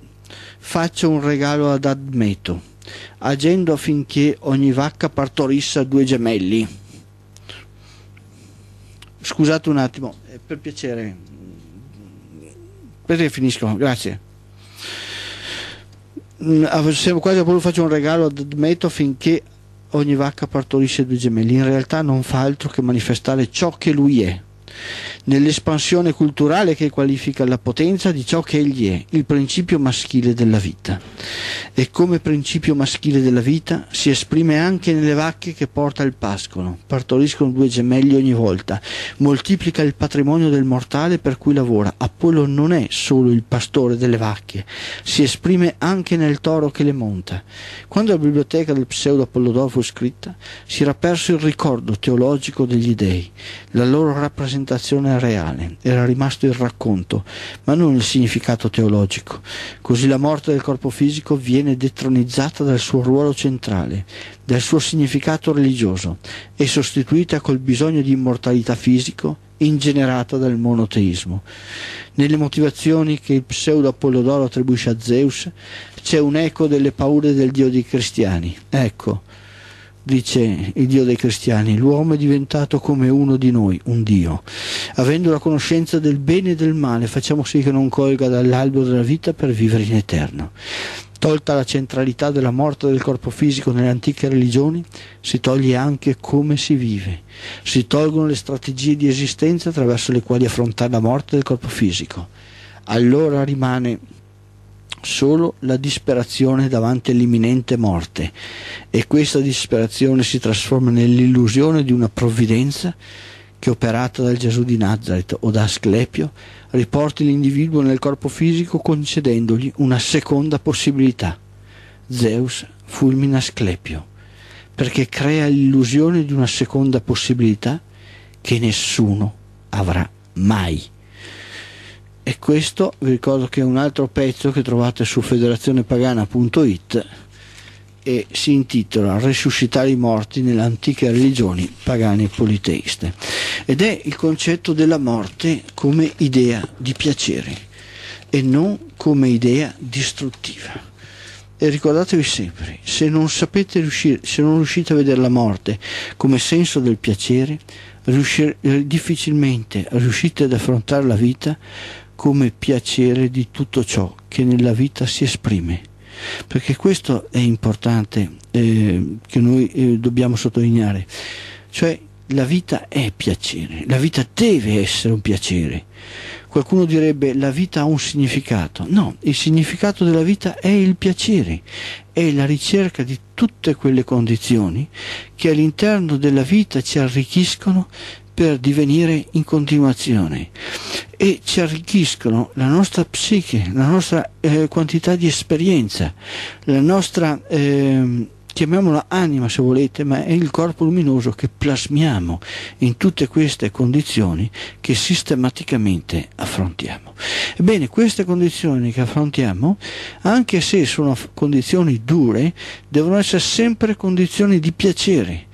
faccia un regalo ad Admeto, agendo affinché ogni vacca partorissa due gemelli. Scusate un attimo, per piacere, perché finisco, grazie. Mm, Siamo quasi a voler fare un regalo ad Admeto affinché ogni vacca partorisce due gemelli. In realtà non fa altro che manifestare ciò che lui è nell'espansione culturale che qualifica la potenza di ciò che egli è, il principio maschile della vita. E come principio maschile della vita si esprime anche nelle vacche che porta il pascolo, partoriscono due gemelli ogni volta, moltiplica il patrimonio del mortale per cui lavora. Apollo non è solo il pastore delle vacche, si esprime anche nel toro che le monta. Quando la biblioteca del pseudo Apollodoro fu scritta, si era perso il ricordo teologico degli dei, la loro rappresentazione reale, era rimasto il racconto, ma non il significato teologico. Così la morte del corpo fisico viene detronizzata dal suo ruolo centrale, dal suo significato religioso e sostituita col bisogno di immortalità fisico ingenerata dal monoteismo. Nelle motivazioni che il pseudo Apollodoro attribuisce a Zeus c'è un eco delle paure del Dio dei cristiani. Ecco, dice il Dio dei cristiani, l'uomo è diventato come uno di noi, un Dio. Avendo la conoscenza del bene e del male, facciamo sì che non colga dall'albero della vita per vivere in eterno. Tolta la centralità della morte del corpo fisico nelle antiche religioni, si toglie anche come si vive. Si tolgono le strategie di esistenza attraverso le quali affrontare la morte del corpo fisico. Allora rimane solo la disperazione davanti all'imminente morte e questa disperazione si trasforma nell'illusione di una provvidenza che operata dal Gesù di Nazareth o da Asclepio riporti l'individuo nel corpo fisico concedendogli una seconda possibilità. Zeus fulmina Asclepio perché crea l'illusione di una seconda possibilità che nessuno avrà mai. E questo vi ricordo che è un altro pezzo che trovate su federazionepagana.it e si intitola Resuscitare i morti nelle antiche religioni pagane e politeiste ed è il concetto della morte come idea di piacere e non come idea distruttiva. E ricordatevi sempre, se non riuscire, se non riuscite a vedere la morte come senso del piacere, riuscire, difficilmente riuscite ad affrontare la vita come piacere di tutto ciò che nella vita si esprime. Perché questo è importante eh, che noi eh, dobbiamo sottolineare. Cioè la vita è piacere, la vita deve essere un piacere. Qualcuno direbbe la vita ha un significato. No, il significato della vita è il piacere, è la ricerca di tutte quelle condizioni che all'interno della vita ci arricchiscono per divenire in continuazione e ci arricchiscono la nostra psiche, la nostra eh, quantità di esperienza, la nostra, eh, chiamiamola anima se volete, ma è il corpo luminoso che plasmiamo in tutte queste condizioni che sistematicamente affrontiamo. Ebbene, queste condizioni che affrontiamo, anche se sono condizioni dure, devono essere sempre condizioni di piacere,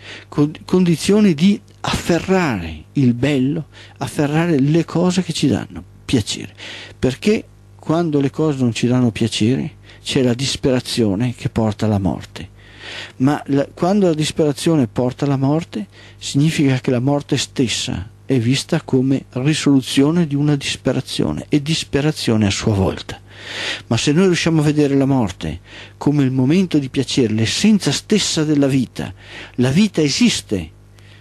condizioni di afferrare il bello, afferrare le cose che ci danno piacere, perché quando le cose non ci danno piacere c'è la disperazione che porta alla morte. Ma la, quando la disperazione porta alla morte, significa che la morte stessa è vista come risoluzione di una disperazione e disperazione a sua volta. Ma se noi riusciamo a vedere la morte come il momento di piacere, l'essenza stessa della vita, la vita esiste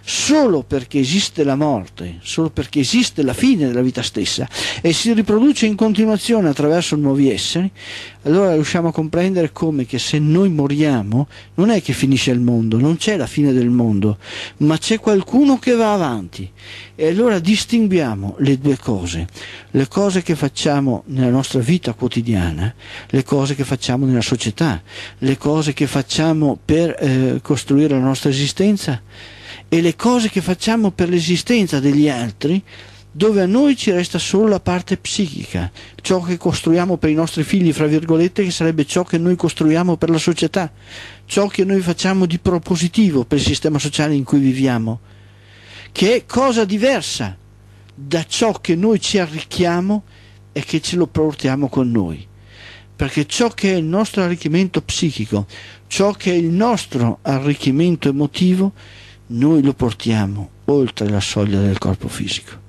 solo perché esiste la morte, solo perché esiste la fine della vita stessa e si riproduce in continuazione attraverso nuovi esseri, allora riusciamo a comprendere come che se noi moriamo non è che finisce il mondo, non c'è la fine del mondo, ma c'è qualcuno che va avanti. E allora distinguiamo le due cose, le cose che facciamo nella nostra vita quotidiana, le cose che facciamo nella società, le cose che facciamo per eh, costruire la nostra esistenza e le cose che facciamo per l'esistenza degli altri, dove a noi ci resta solo la parte psichica, ciò che costruiamo per i nostri figli, fra virgolette, che sarebbe ciò che noi costruiamo per la società, ciò che noi facciamo di propositivo per il sistema sociale in cui viviamo, che è cosa diversa da ciò che noi ci arricchiamo e che ce lo portiamo con noi. Perché ciò che è il nostro arricchimento psichico, ciò che è il nostro arricchimento emotivo, noi lo portiamo oltre la soglia del corpo fisico.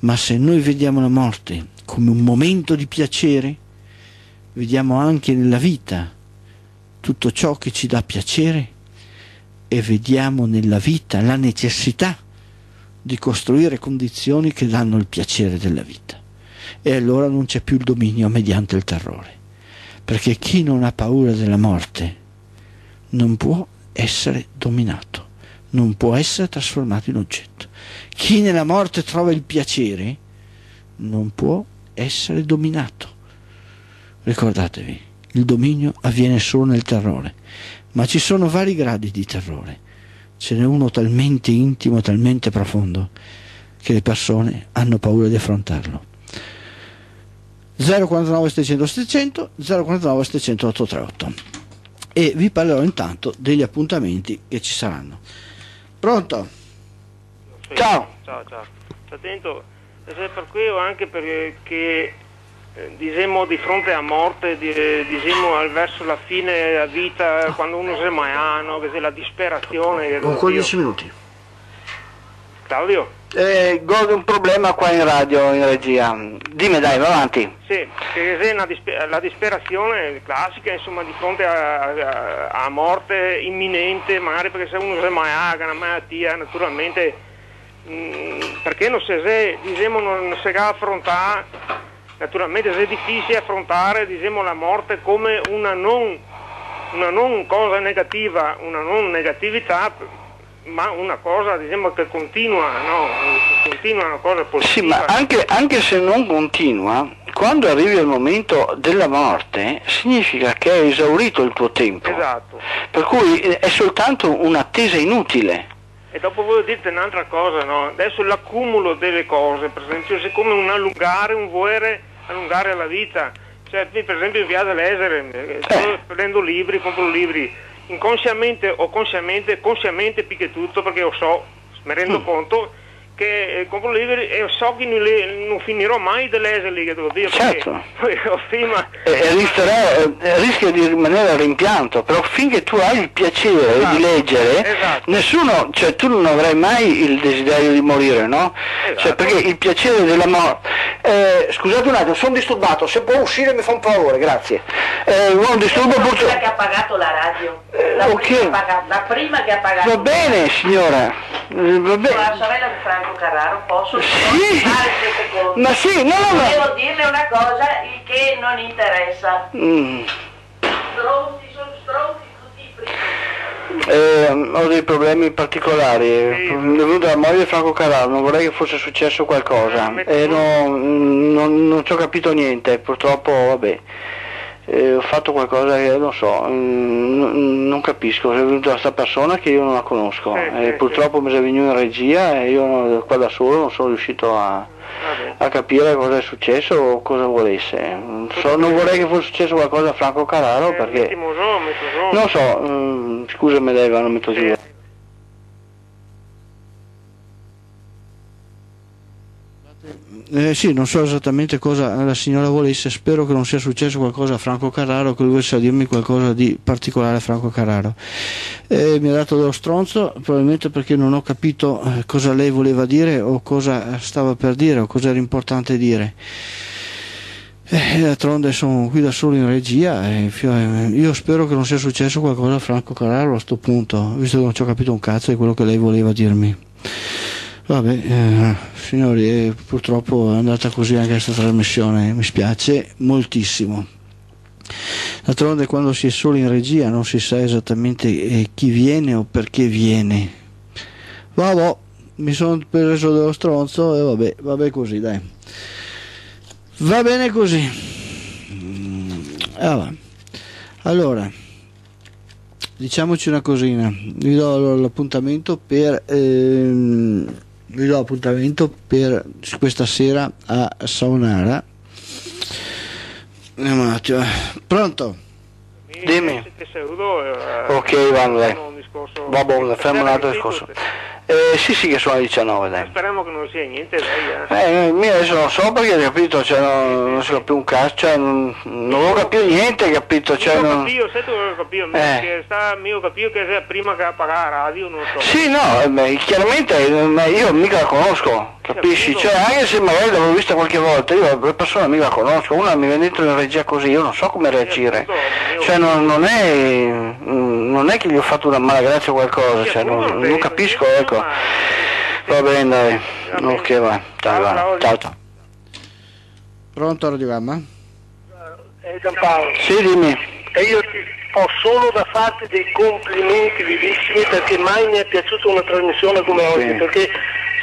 Ma se noi vediamo la morte come un momento di piacere, vediamo anche nella vita tutto ciò che ci dà piacere e vediamo nella vita la necessità di costruire condizioni che danno il piacere della vita. E allora non c'è più il dominio mediante il terrore, perché chi non ha paura della morte non può essere dominato non può essere trasformato in oggetto. Chi nella morte trova il piacere non può essere dominato. Ricordatevi, il dominio avviene solo nel terrore, ma ci sono vari gradi di terrore. Ce n'è uno talmente intimo, talmente profondo, che le persone hanno paura di affrontarlo. 049 700 700 049 700 838 e vi parlerò intanto degli appuntamenti che ci saranno. Pronto? Sì. Ciao. Ciao, ciao. Attento, per quello anche perché eh, diciamo di fronte a morte, diciamo verso la fine della vita, quando uno si è maiano, che c'è la disperazione. Con 15 minuti. Claudio? Eh, godo un problema qua in radio, in regia. Dimmi dai, va avanti. Sì, disper la disperazione classica, insomma, di fronte a, a, a, morte imminente, magari perché se uno si malaga, una malattia, naturalmente, mh, mm, perché non si è, diciamo, non si affrontare, naturalmente è difficile affrontare, diciamo, la morte come una non, una non cosa negativa, una non negatività ma una cosa diciamo, che continua, no? continua una cosa positiva. Sì, ma anche, anche, se non continua, quando arrivi al momento della morte, significa che è esaurito il tuo tempo. Esatto. Per cui è soltanto un'attesa inutile. E dopo voglio dirti un'altra cosa, no? adesso l'accumulo delle cose, per esempio, è come un allungare, un volere allungare la vita. Cioè, per esempio in via dell'Esere, eh. prendo libri, compro libri, inconsciamente o consciamente, consciamente più che tutto, perché io so, mi rendo mm. conto che eh, compro libri e so che non, le, non finirò mai di leggerli, che devo dire, certo. prima... e, e rischia, eh, rischia, di rimanere a rimpianto, però finché tu hai il piacere esatto. di leggere, esatto. nessuno, cioè tu non avrai mai il desiderio di morire, no? Cioè, esatto. Cioè, perché il piacere della morte... Eh, scusate un attimo, sono disturbato, se può uscire mi fa un favore, grazie. Eh, un disturbo purtroppo... La che ha pagato la radio, eh, la, okay. prima, la prima che ha pagato... Va bene signora, va bene. La sorella di Franco Carraro posso sì. fare queste cose. Ma sì, no, no, no. Devo dirle una cosa, il che non interessa. Mm. Stronzi, sono stronzi tutti i primi. Eh, ho dei problemi particolari, sì. dovuto alla moglie di Franco Carraro, non vorrei che fosse successo qualcosa e non, non, non ci ho capito niente, purtroppo vabbè eh, ho fatto qualcosa che non so, mm, non capisco, è venuta questa persona che io non la conosco. Eh, e purtroppo mi è venuto in regia e io qua da solo non sono riuscito a, a capire cosa è successo o cosa volesse. So, non vorrei che fosse successo qualcosa a Franco Carraro perché... Non so, mm, scusami Deva, non metto giù. Eh, sì, non so esattamente cosa la signora volesse, spero che non sia successo qualcosa a Franco Carraro, che lui volesse dirmi qualcosa di particolare a Franco Carraro. Eh, mi ha dato dello stronzo, probabilmente perché non ho capito eh, cosa lei voleva dire o cosa stava per dire o cosa era importante dire. Eh, d'altronde sono qui da solo in regia e io spero che non sia successo qualcosa a Franco Carraro a questo punto, visto che non ci ho capito un cazzo di quello che lei voleva dirmi. Vabbè, eh, signori, eh, purtroppo è andata così anche questa trasmissione, mi spiace moltissimo. D'altronde quando si è solo in regia non si sa esattamente eh, chi viene o perché viene. Vabbè, mi sono preso dello stronzo e vabbè, vabbè così, dai. Va bene così. Allora, allora diciamoci una cosina, vi do l'appuntamento per... Ehm, vi do appuntamento per questa sera a Saunara. Andiamo un attimo. Pronto? Dimmi. Ok, va bene. Va bene, fermo un altro discorso. Eh, sì, sì, che sono le 19, dai. Speriamo che non sia niente lei, eh. Eh, io adesso non so perché, capito, cioè, non, non si capisce un cazzo, cioè, non, non ho capito niente, capito, cioè, io non... Capito, sai tu non capito, eh. sta, io capisco che prima che appaga la radio, non so. Sì, no, beh, chiaramente io mica la conosco, capisci, cioè, anche se magari l'avevo vista qualche volta, io la persona mica la conosco, una mi viene dentro in regia così, io non so come reagire, cioè, non, non, è, non è che gli ho fatto una mala grazia o qualcosa, cioè, non, non capisco, ecco. Va bene, dai. Ok, va. Ciao, ciao, ciao. ciao. Pronto, Radio Gamma? Eh, Giampaolo. Sì, dimmi. E io ho solo da farti dei complimenti vivissimi perché mai mi è piaciuta una trasmissione come sì. oggi, perché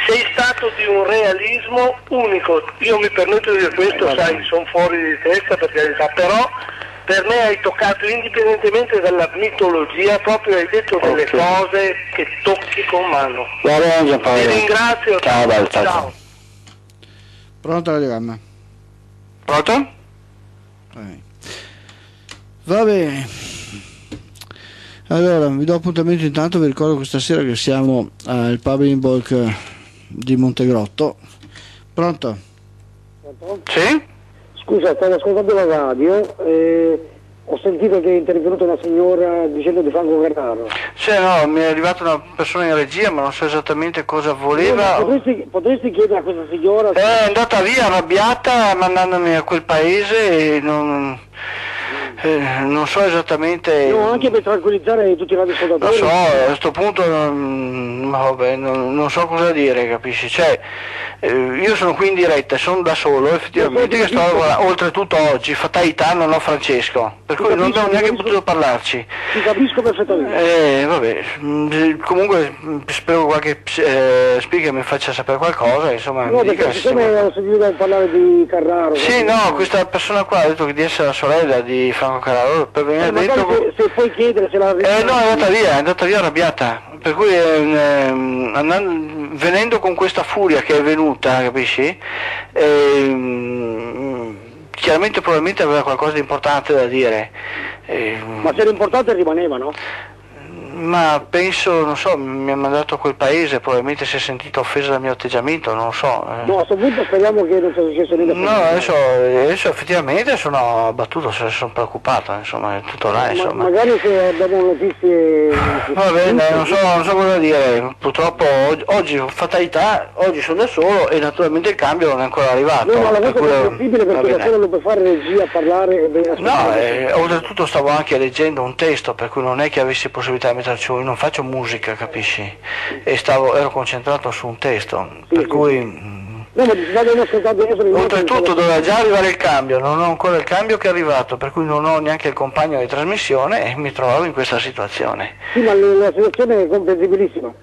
sei stato di un realismo unico. Io mi permetto di dire questo, eh, sai, sono fuori di testa per carità, però per me hai toccato indipendentemente dalla mitologia, proprio hai detto delle okay. cose che tocchi con mano. Va bene, Ti ringrazio. Ciao, ciao. ciao. ciao. Pronto la gamma? Pronto? Eh. Va bene. Allora, vi do appuntamento intanto, vi ricordo questa sera che siamo al pub in bulk di Montegrotto. Pronto? Pronto? Sì? Scusa, stavo ascoltando la radio e ho sentito che è intervenuta una signora dicendo di Franco Carraro. Sì, no, mi è arrivata una persona in regia ma non so esattamente cosa voleva. No, potresti, potresti, chiedere a questa signora... È andata via arrabbiata mandandomi a quel paese e non... Eh, non so esattamente. No, anche per tranquillizzare tutti i radioascoltatori. Non so, a questo punto non, vabbè, non, non so cosa dire, capisci? Cioè, eh, io sono qui in diretta, sono da solo, effettivamente io sto oltretutto oggi, fatalità non ho Francesco, per cui non abbiamo neanche potuto parlarci. Ti capisco perfettamente. Eh, vabbè, mm, comunque mm, spero che qualche eh, speaker mi faccia sapere qualcosa, insomma. No, perché siccome ho sentito parlare di Carraro. Sì, no, questa persona qua ha detto che di essere la sorella di Franco Carraro, per venire eh, detto... Se, se puoi chiedere se la... Eh no, è andata via, è andata via arrabbiata, per cui eh, andando, venendo con questa furia che è venuta, capisci? Eh, chiaramente probabilmente aveva qualcosa di importante da dire. Eh, Ma se era importante rimaneva, no? Ma penso, non so, mi ha mandato a quel paese, probabilmente si è sentito offesa dal mio atteggiamento, non so. eh. No, a questo punto speriamo che non sia successo niente. No, adesso, adesso effettivamente sono abbattuto, sono preoccupato, insomma, è tutto là, Ma- insomma. magari se abbiamo notizie... Va bene, non so, non so cosa dire, purtroppo og- oggi fatalità, oggi sono da solo e naturalmente il cambio non è ancora arrivato. No, ma la cosa cui- è possibile perché solo lo puoi fare regia, parlare e No, eh, oltretutto stavo anche leggendo un testo, per cui non è che avessi possibilità di metterci, io non faccio musica, capisci? E stavo, ero concentrato su un testo, per sì. cui... mm, No, Oltretutto doveva già arrivare il cambio, non ho ancora il cambio che è arrivato, per cui non ho neanche il compagno di trasmissione e mi trovavo in questa situazione. Sì, ma la situazione è comprensibilissima.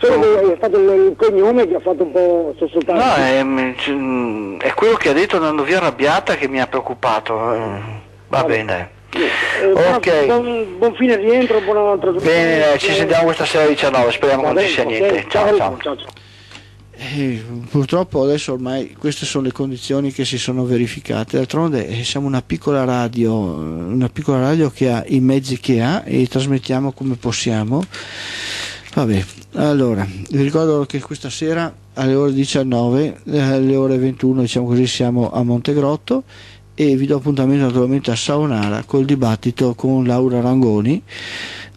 Solo che è stato il, cognome che ha fatto un po' sussultare. No, è, mm, mm, è quello che ha detto andando via arrabbiata che mi ha preoccupato. eh. Va bene. Eh, ok. Buon, buon fine rientro, buona traduzione. Bene, eh, ci sentiamo questa sera alle 19, speriamo che non ci sia bene, ok. niente. Ciao, Ciao, ciao. ciao. Eh, purtroppo adesso ormai queste sono le condizioni che si sono verificate. D'altronde eh, siamo una piccola radio, una piccola radio che ha i mezzi che ha e trasmettiamo come possiamo. Vabbè, allora, vi ricordo che questa sera alle ore 19, eh, alle ore 21, diciamo così, siamo a Montegrotto e vi do appuntamento naturalmente a Saonara col dibattito con Laura Rangoni.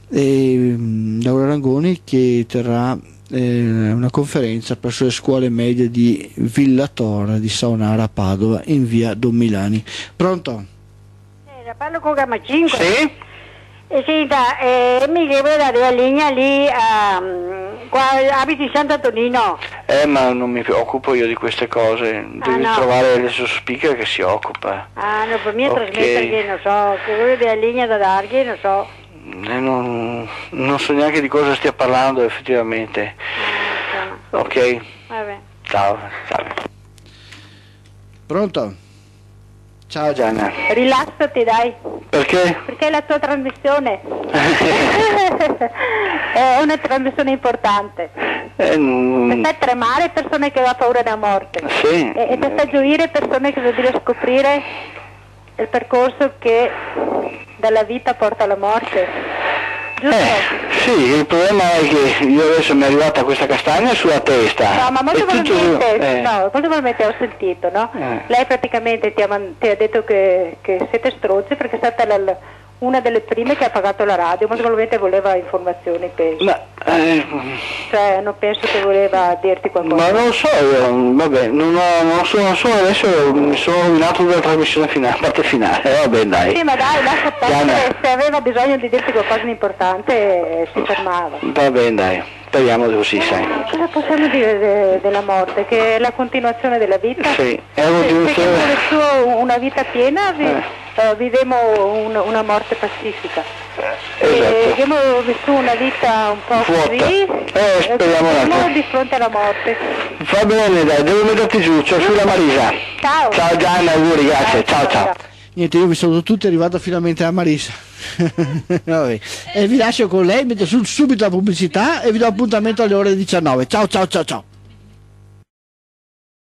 E, mm, Laura Rangoni che terrà eh, una conferenza presso le scuole medie di Villa Torre di Saonara a Padova in via Don Milani. Pronto? Eh, parlo con Gamma 5. Sì? Eh, senta, eh, mi chiede la linea lì, ehm, qua abiti Santo Antonino. Eh, ma non mi occupo io di queste cose, devi no. trovare il suo speaker che si occupa. Ah, no, per me Ok. trasmettergli, non so, che quello della linea da dargli, non so. Eh, non, non so neanche di cosa stia parlando effettivamente. Ah, Ok, vabbè. ciao. Ciao, Pronto? Ciao Gianna. Rilassati, dai, Perché? perché è la tua trasmissione. è una trasmissione importante. Eh, Ti non- fai tremare persone che hanno paura della morte. sì. E, e ti fa gioire persone che vogliono scoprire il percorso che dalla vita porta alla morte. Giusto? Eh, sì, il problema è che io adesso mi è arrivata questa castagna sulla testa. No, ma molto probabilmente, eh, no, molto probabilmente ho sentito, no? Eh. Lei praticamente ti ha, ti ha detto che, che siete stronzi perché è stata la- una delle prime che ha pagato la radio, molto probabilmente voleva informazioni, penso. Ma, eh, Cioè, non penso che voleva dirti qualcosa. ma non lo so, io, vabbè, non, ho, non so, non so, adesso mi sono rovinato dalla trasmissione finale, parte finale, eh, vabbè dai. Sì, ma dai, lascia perdere, se aveva bisogno di dirti qualcosa di importante eh, si fermava. Va bene dai, speriamo di così, sai. Cosa possiamo dire de- della morte? Che è la continuazione della vita? Sì, è la Se- continuazione- Se abbiamo vissuto una vita piena, vi, Eh. eh, vivemo un- una morte pacifica. E Esatto. abbiamo vissuto una vita un po' Vuota. così, Eh, speriamo un siamo di fronte alla morte. Va bene dai, devo metterti giù, c'ho sulla Marisa. Ciao. Ciao Gianna, auguri, grazie, ciao ciao. Niente, io vi saluto tutti, è arrivata finalmente a Marisa. E vi lascio con lei, metto su- subito la pubblicità e vi do appuntamento alle ore 19. Ciao ciao ciao ciao.